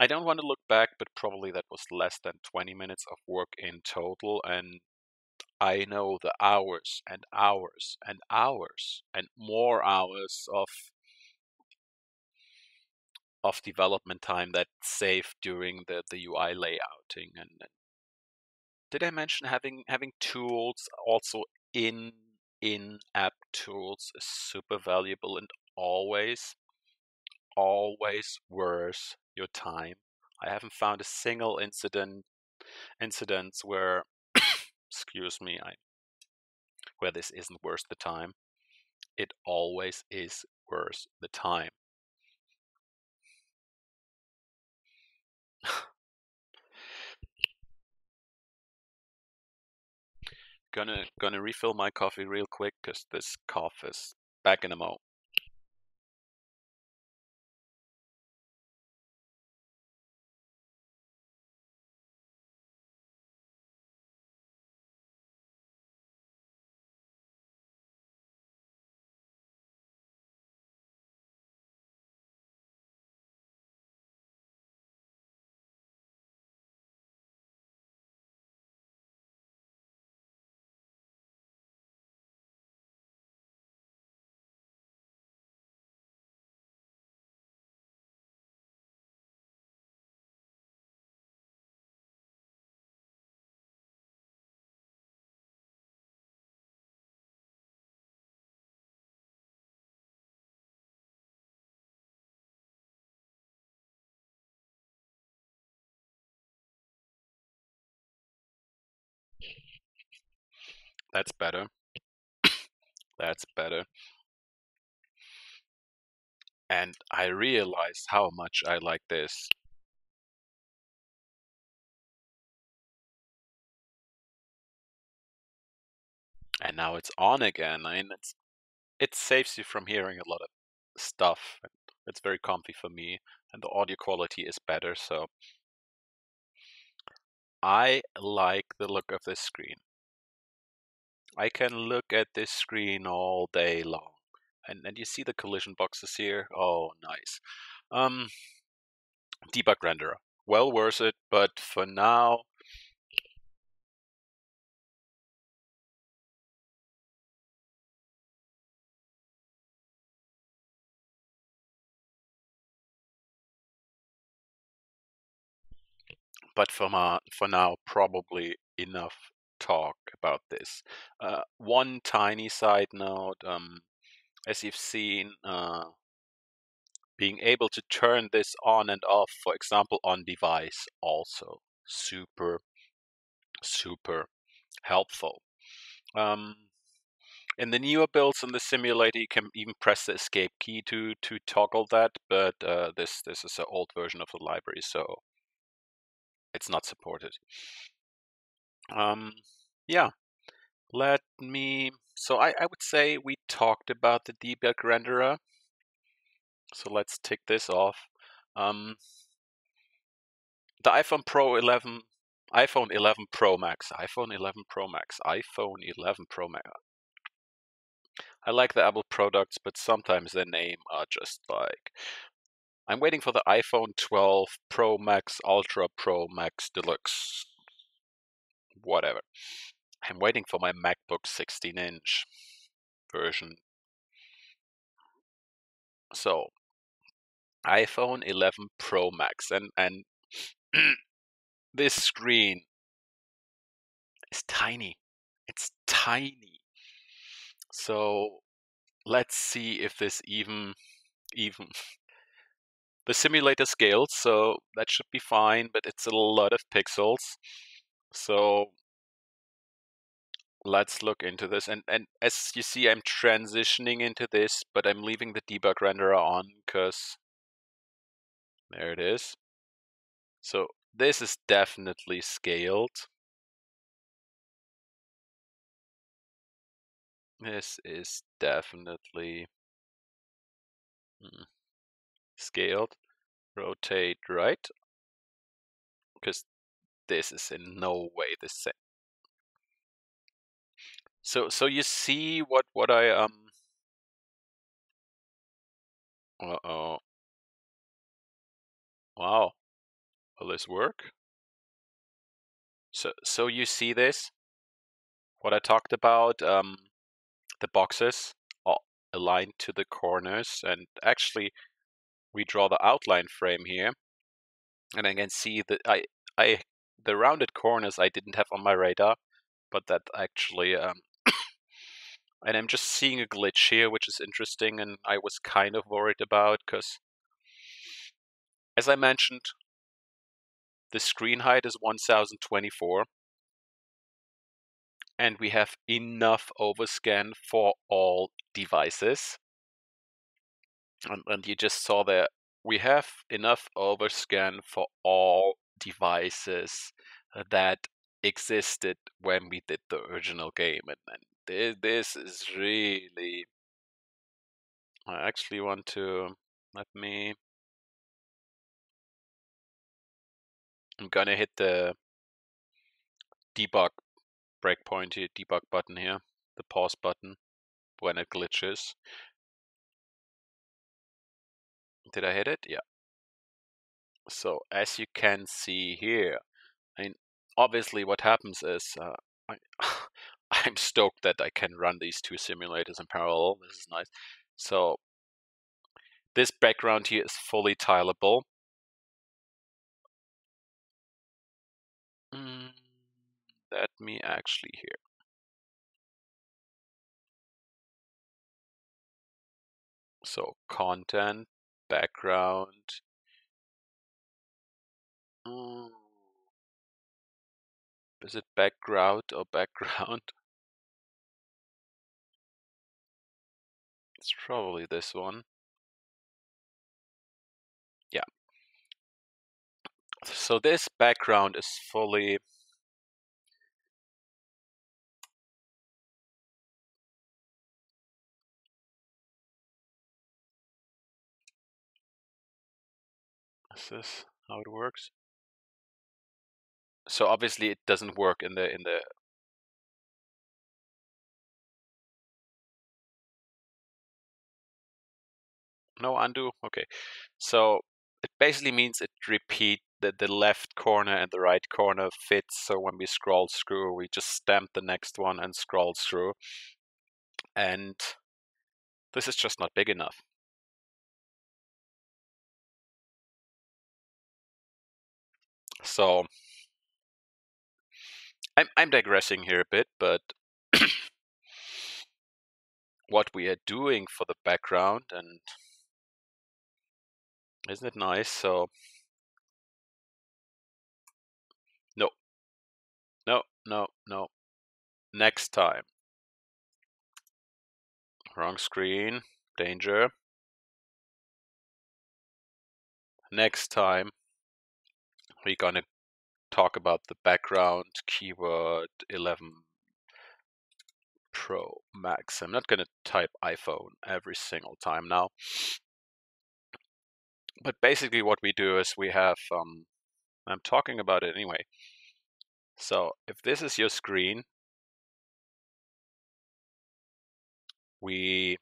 I don't want to look back, but probably that was less than 20 minutes of work in total. And I know the hours and hours and hours and more hours of of development time that saved during the, the UI layouting and, and did I mention having having tools also in in app tools is super valuable and always always worth your time. I haven't found a single incident incidents where [coughs] excuse me, I where this isn't worth the time. It always is worth the time. [sighs] gonna gonna refill my coffee real quick because this cough is back in a mo. That's better. That's better. And I realized how much I like this. And now it's on again. I mean, it's it saves you from hearing a lot of stuff. It's very comfy for me, and the audio quality is better. So I like the look of this screen. I can look at this screen all day long. And, and you see the collision boxes here? Oh, nice. Um, debug renderer. Well worth it, but for now, but for, my, for now, probably enough talk about this. Uh, one tiny side note, um, as you've seen, uh, being able to turn this on and off, for example, on device, also super, super helpful. Um, in the newer builds in the simulator, you can even press the escape key to to toggle that, but uh, this this is an old version of the library, so it's not supported. Um, yeah, let me. So I, I would say we talked about the debug renderer. So let's tick this off. Um, the iPhone Pro 11, iPhone 11 Pro Max, iPhone 11 Pro Max, iPhone 11 Pro Max. I like the Apple products, but sometimes their name are just like. I'm waiting for the iPhone 12 Pro Max, Ultra Pro Max Deluxe, whatever. I'm waiting for my MacBook 16 inch version. So, iPhone 11 Pro Max, and and [clears throat] this screen is tiny. It's tiny. So let's see if this even even [laughs] the simulator scales, so that should be fine, but it's a lot of pixels. So let's look into this. And and as you see, I'm transitioning into this, but I'm leaving the debug renderer on because there it is. So this is definitely scaled. This is definitely mm, scaled. Rotate right. Because this is in no way the same. So so you see what what I um uh oh Wow. Will this work? So, so you see this? What I talked about, um, the boxes aligned to the corners, and actually, we draw the outline frame here, and I can see that I, I, the rounded corners I didn't have on my radar, but that actually, um, and I'm just seeing a glitch here, which is interesting, and I was kind of worried about because, as I mentioned, the screen height is 1024 and we have enough overscan for all devices. And, and you just saw that we have enough overscan for all devices uh, that existed when we did the original game. And, and this, this is really. I actually want to. Let me. I'm gonna hit the debug breakpoint here, debug button here, the pause button when it glitches. Did I hit it? Yeah. So as you can see here, I mean, obviously what happens is uh, I, [laughs] I'm stoked that I can run these two simulators in parallel. This is nice. So this background here is fully tileable. Mm, let me actually here. So content, background. Mm. Is it background or background? It's probably this one. Yeah. So this background is fully Is this how it works? So obviously it doesn't work in the in the no undo. Okay, so it basically means it repeat that the left corner and the right corner fits. So when we scroll through, we just stamp the next one and scroll through. And this is just not big enough. So I'm I'm digressing here a bit, but [coughs] what we are doing for the background and isn't it nice? So no, no, no, no. Next time. Wrong screen. Danger. Next time we're gonna talk about the background keyword 11 Pro Max. I'm not going to type iPhone every single time now. But basically what we do is we have, um, I'm talking about it anyway. So if this is your screen, we,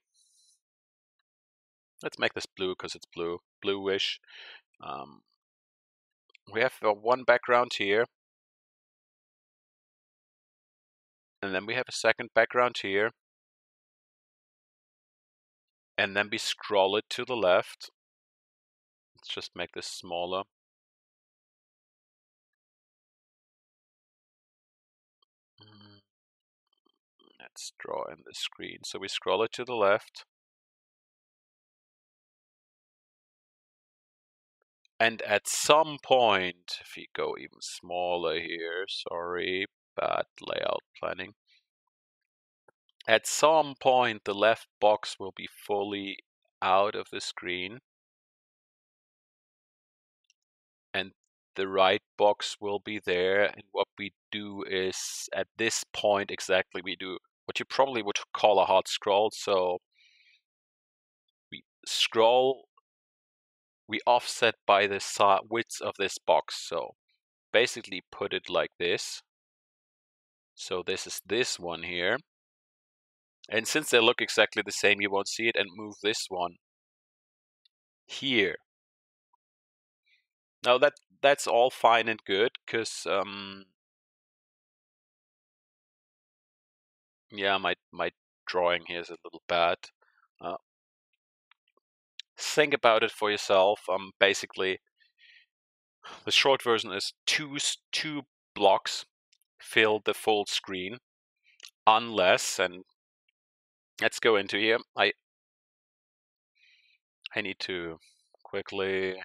let's make this blue because it's blue, bluish. Um, we have uh, one background here. And then we have a second background here. And then we scroll it to the left. Let's just make this smaller. Mm, let's draw in the screen. So we scroll it to the left. And at some point, if we go even smaller here, sorry, bad layout planning. At some point, the left box will be fully out of the screen. The right box will be there. And what we do is, at this point exactly, we do what you probably would call a hard scroll. So we scroll we offset by the width of this box. So basically put it like this. So this is this one here. And since they look exactly the same, you won't see it and move this one here. now that that's all fine and good because um, yeah, my my drawing here is a little bad. Uh, think about it for yourself. Um, basically, the short version is two two blocks fill the full screen, unless and let's go into here. I I need to quickly.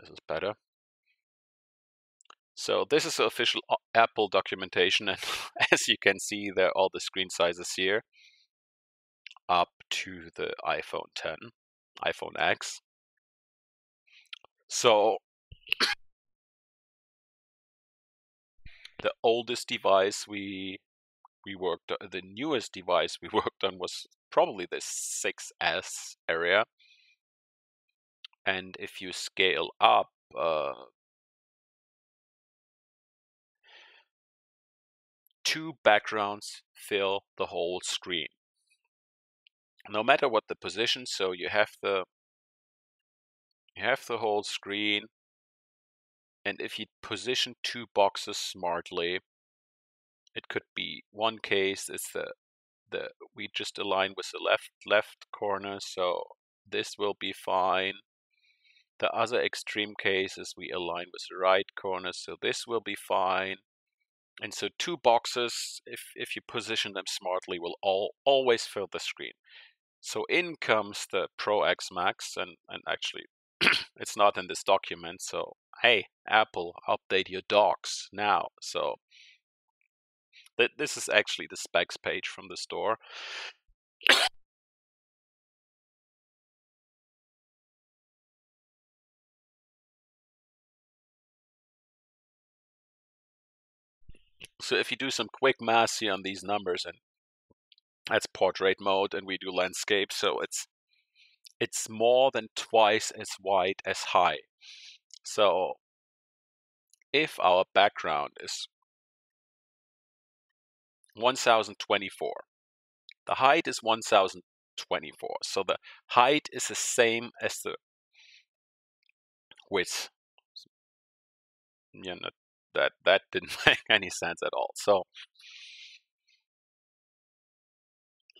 This is better. So this is the official uh, Apple documentation, [laughs] and as you can see, there are all the screen sizes here, up to the iPhone 10, iPhone X. So the oldest device we we worked the newest device we [laughs] worked on was probably the 6S area. And if you scale up, uh, two backgrounds fill the whole screen. No matter what the position, so you have the you have the whole screen and if you position two boxes smartly it could be one case is the the we just align with the left left corner so this will be fine the other extreme case is we align with the right corner so this will be fine. And so two boxes if if you position them smartly will all always fill the screen. So in comes the Pro X Max and and actually [clears throat] it's not in this document so hey apple update your docs now. So th- this is actually the specs page from the store so if you do some quick math here on these numbers and that's portrait mode and we do landscape so it's it's more than twice as wide as high so if our background is 1024, the height is 1024. So the height is the same as the width. You know, that that [laughs] didn't make any sense at all. So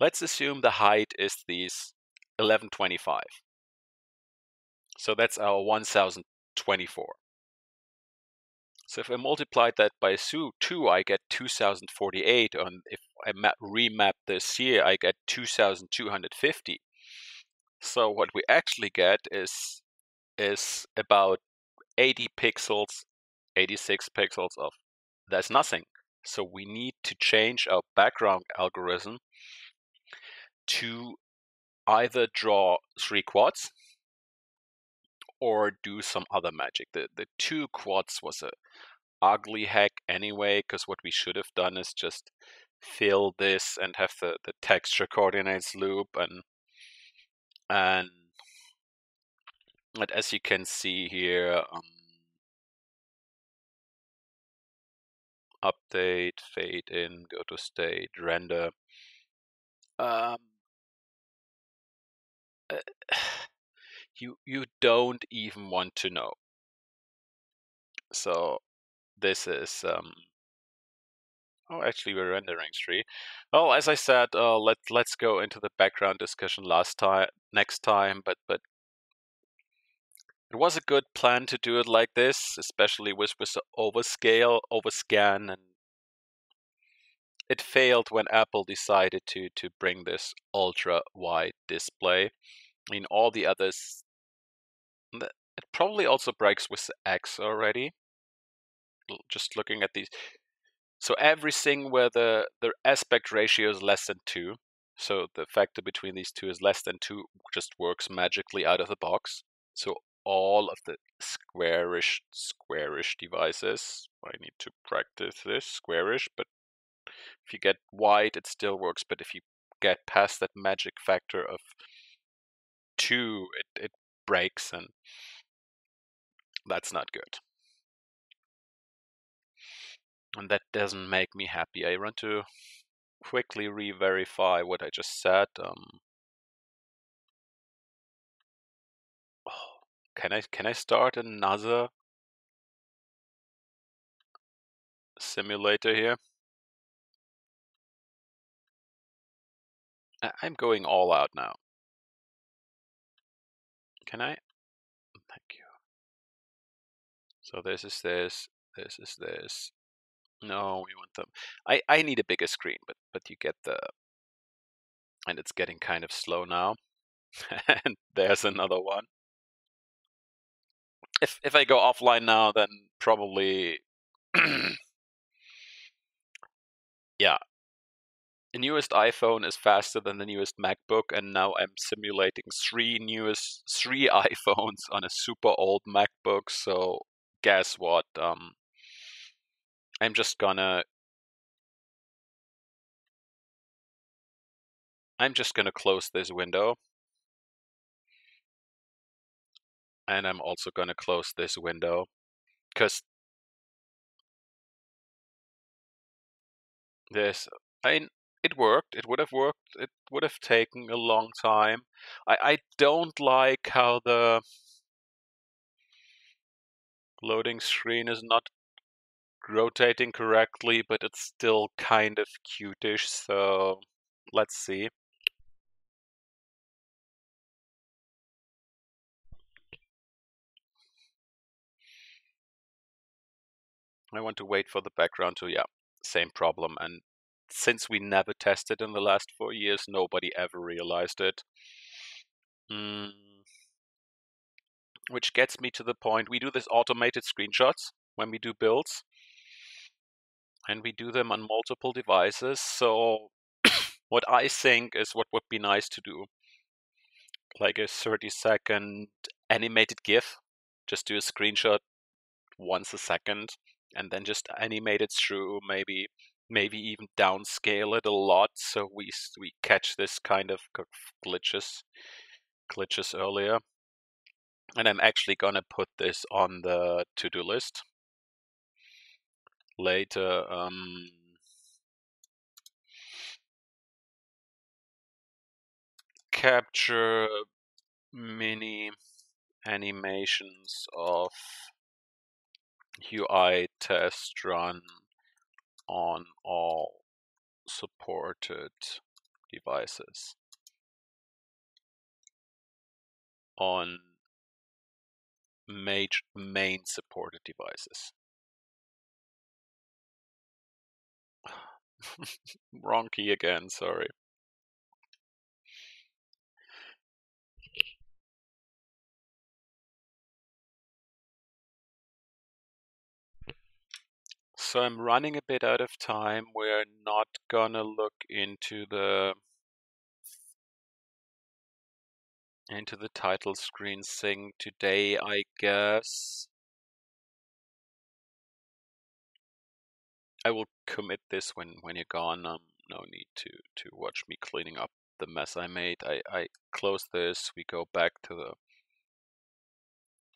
let's assume the height is these 1125. So that's our 1024. So if I multiply that by 2, I get 2048. And if I map, remap this here, I get 2250. So what we actually get is is about 80 pixels, 86 pixels of that's nothing. So we need to change our background algorithm to either draw three quads or do some other magic. The the two quads was a ugly hack anyway, because what we should have done is just fill this and have the, the texture coordinates loop and and but as you can see here um, update fade in go to state render um, uh, [sighs] you you don't even want to know. So this is um, oh actually we're rendering three. Oh, as I said, uh, let let's go into the background discussion last time next time, but but it was a good plan to do it like this, especially with with the overscale, overscan, and it failed when Apple decided to to bring this ultra wide display. I mean, all the others it probably also breaks with X already. Just looking at these. So everything where the, the aspect ratio is less than 2, so the factor between these two is less than 2, just works magically out of the box. So all of the squarish, squarish devices, I need to practice this, squarish, but if you get wide, it still works. But if you get past that magic factor of 2, it, it breaks and that's not good. And that doesn't make me happy. I want to quickly re-verify what I just said. Um, can I can I start another simulator here? I'm going all out now. Can I? Thank you. So this is this, this is this. No, we want them. I I need a bigger screen, but but you get the. And it's getting kind of slow now. [laughs] and there's another one. If if I go offline now, then probably. [clears throat] yeah, the newest iPhone is faster than the newest MacBook, and now I'm simulating three newest three [laughs] iPhones on a super old MacBook. So guess what? Um, I'm just gonna I'm just gonna close this window. And I'm also gonna close this window because this I it worked. It would have worked. It would have taken a long time. I, I don't like how the loading screen is not rotating correctly, but it's still kind of cutish, so let's see. I want to wait for the background to, yeah, same problem. And since we never tested in the last four years, nobody ever realized it. Mm. Which gets me to the point we do this automated screenshots when we do builds. And we do them on multiple devices. So, [coughs] what I think is what would be nice to do like a 30 second animated GIF. Just do a screenshot once a second and then just animate it through maybe maybe even downscale it a lot so we we catch this kind of glitches glitches earlier. And I'm actually gonna put this on the to-do list. Later um, capture mini animations of UI test run on all supported devices on major main supported devices. [sighs] Wrong key again, sorry. So I'm running a bit out of time. We're not gonna look into the into the title screen thing today, I guess. I will commit this when when you're gone. Um, no need to to watch me cleaning up the mess I made. I I close this. We go back to the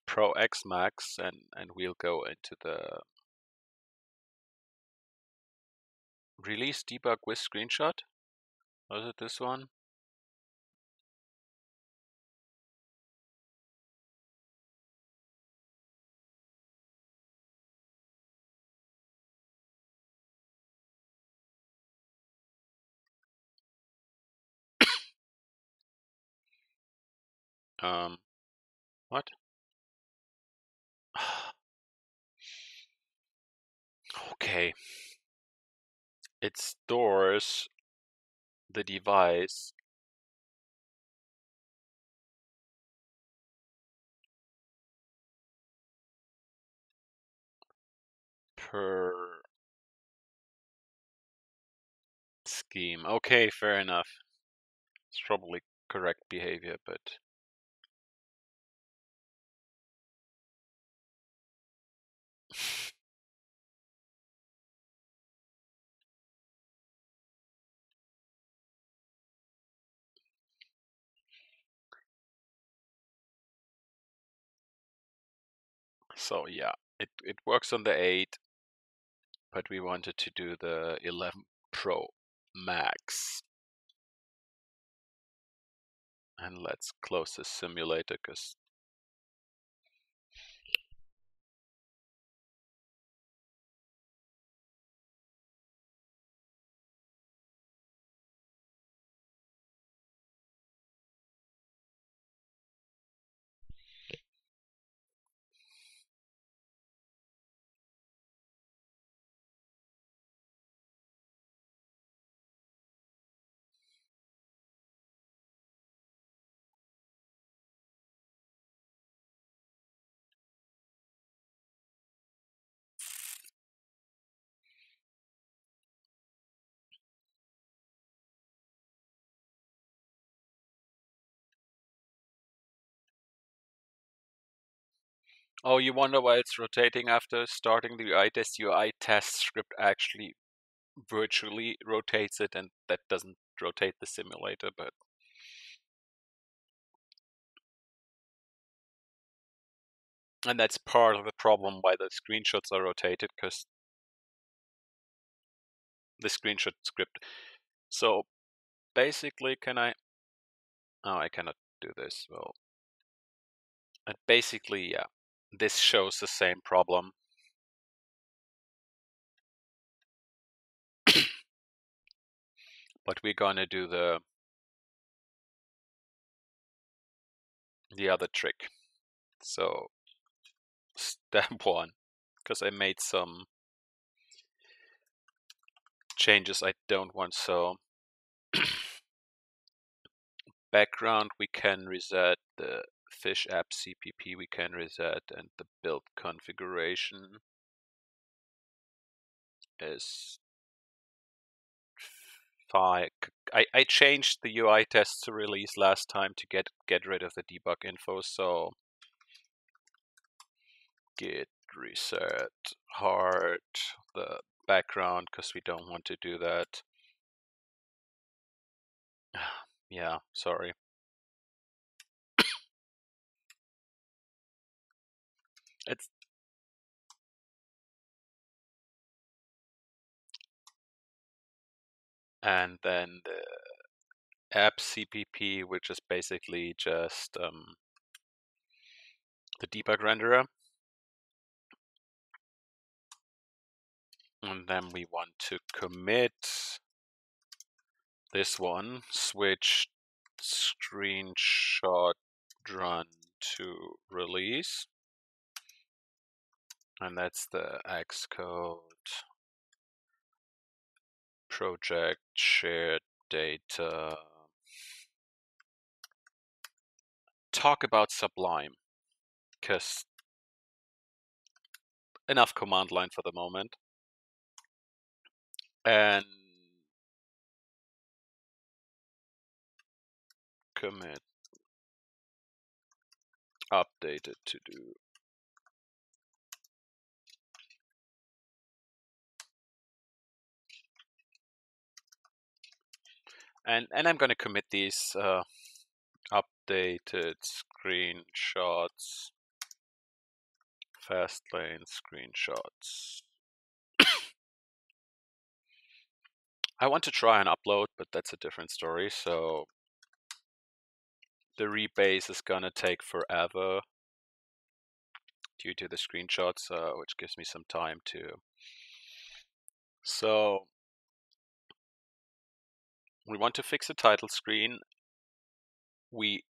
Pro X Max and and we'll go into the release debug with screenshot. Was it this one? um, what? [sighs] okay. It stores the device per scheme. Okay, fair enough. It's probably correct behavior, but So yeah, it, it works on the 8, but we wanted to do the 11 Pro Max. And let's close the simulator because Oh, you wonder why it's rotating after starting the UI test? UI test script actually virtually rotates it, and that doesn't rotate the simulator, but and that's part of the problem why the screenshots are rotated because the screenshot script. So basically, can I? Oh, I cannot do this. Well, and basically, yeah, this shows the same problem. but we're gonna do the the other trick. So step [laughs] one, because I made some changes I don't want. So [clears throat] background we can reset the fish app CPP we can reset and the build configuration is fine. I, I changed the UI test to release last time to get get rid of the debug info so git reset hard the background because we don't want to do that [sighs] yeah sorry it's and then the app CPP, which is basically just um, the debug renderer. And then we want to commit this one, switch screenshot run to release. And that's the Xcode project shared data. Talk about Sublime, because enough command line for the moment. And commit updated to do and and I'm going to commit these uh, updated screenshots, Fastlane screenshots. I want to try and upload, but that's a different story. So the rebase is gonna take forever due to the screenshots, uh, which gives me some time to. So we want to fix the title screen. We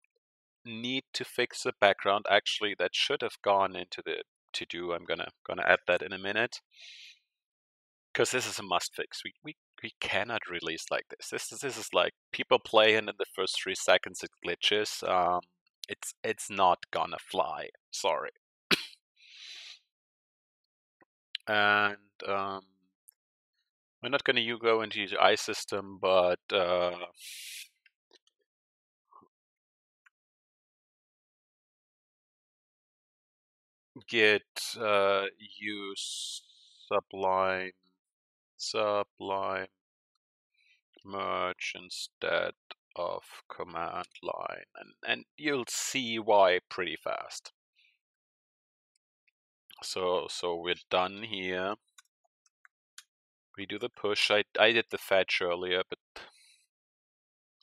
need to fix the background. Actually, that should have gone into the to do. I'm gonna gonna add that in a minute because this is a must fix. We we we cannot release like this. This is this is like people play and in the first three seconds it glitches. Um, it's it's not gonna fly. Sorry. [coughs] and um, we're not gonna you go into the I system, but uh, git uh, use sublime sublime merge instead of command line and, and you'll see why pretty fast. So so we're done here. We do the push. I I did the fetch earlier, but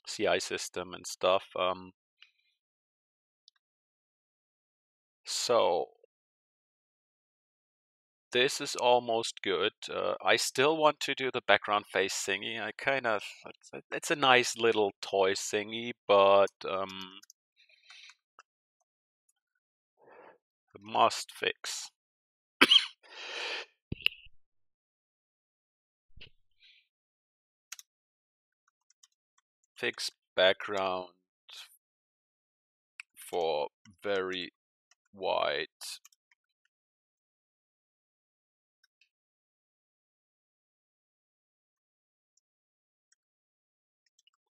CI system and stuff. Um, so this is almost good. Uh, I still want to do the background face thingy. I kind of, it's, it's a nice little toy thingy, but um, must fix. Fix background for very wide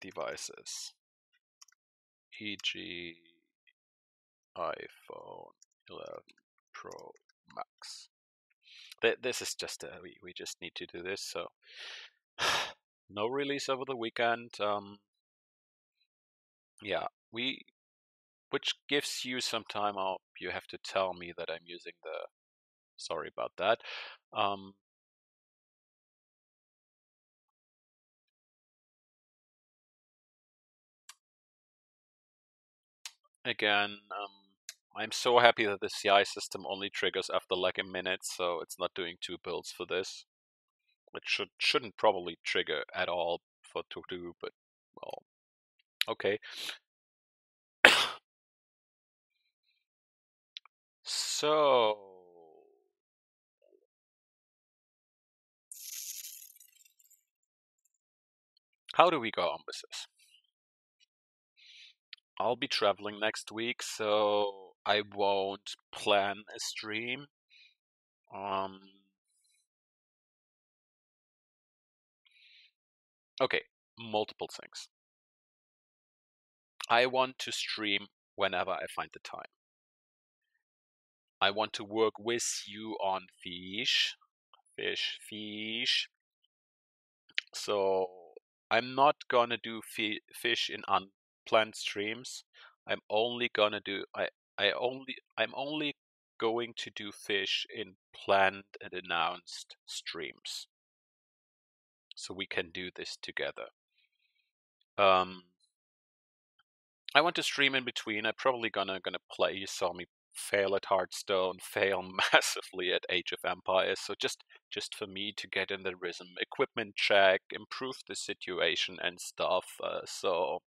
devices, e.g. iPhone 11 Pro Max. This is just, uh, we, we just need to do this, so [sighs] no release over the weekend. Um, yeah, we, which gives you some time out. You have to tell me that I'm using the, sorry about that. Um, again, um, I'm so happy that the CI system only triggers after like a minute, so it's not doing two builds for this. It should shouldn't probably trigger at all for to do, but well, okay. so how do we go on with this? I'll be traveling next week, so I won't plan a stream. Um, okay, multiple things. I want to stream whenever I find the time. I want to work with you on fish, fish, fish. So I'm not gonna do fish in unplanned streams. I'm only gonna do I I only I'm only going to do fish in planned and announced streams. So we can do this together. Um I want to stream in between. I'm probably gonna gonna play. You saw me fail at Hearthstone, [laughs] fail massively at Age of Empires. So just just for me to get in the rhythm, equipment check, improve the situation and stuff. Uh, so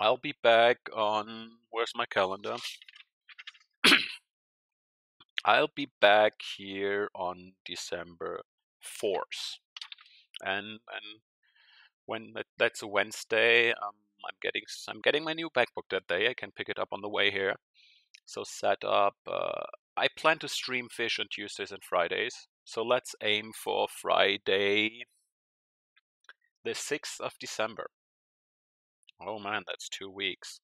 I'll be back on where's my calendar? [clears throat] I'll be back here on December 4th. And and when that, that's a Wednesday, um, I'm getting I'm getting my new MacBook that day. I can pick it up on the way here. So set up. Uh, I plan to stream fish on Tuesdays and Fridays. So let's aim for Friday, the 6th of December. Oh man, that's two weeks.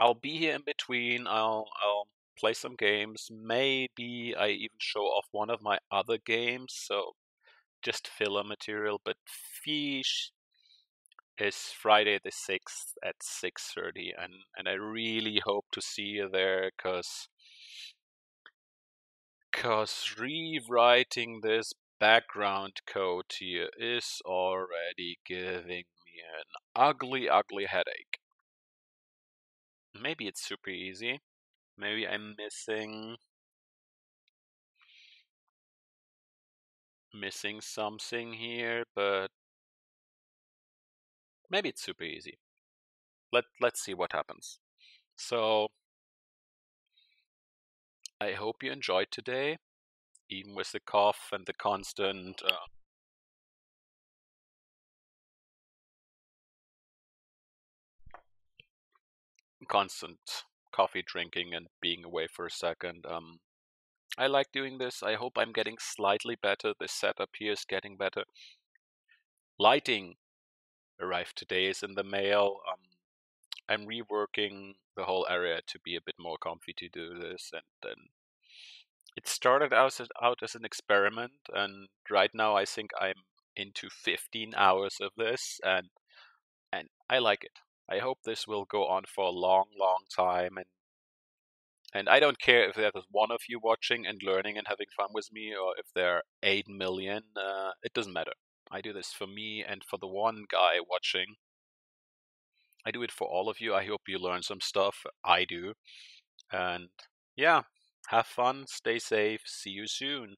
I'll be here in between. I'll I'll play some games. Maybe I even show off one of my other games. So just filler material. But Fish is Friday the sixth at six thirty, and and I really hope to see you there because because rewriting this background code here is already giving me an ugly, ugly headache. Maybe it's super easy. Maybe I'm missing missing something here, but maybe it's super easy. Let let's see what happens. So I hope you enjoyed today, even with the cough and the constant uh, constant coffee drinking and being away for a second. Um, I like doing this. I hope I'm getting slightly better. The setup here is getting better. Lighting arrived today, is in the mail. Um, I'm reworking the whole area to be a bit more comfy to do this, and then it started out as, out as an experiment, and right now I think I'm into 15 hours of this, and and I like it. I hope this will go on for a long, long time. And and I don't care if there's one of you watching and learning and having fun with me, or if there are eight million. Uh, it doesn't matter. I do this for me and for the one guy watching. I do it for all of you. I hope you learn some stuff. I do. And yeah, have fun, stay safe, see you soon.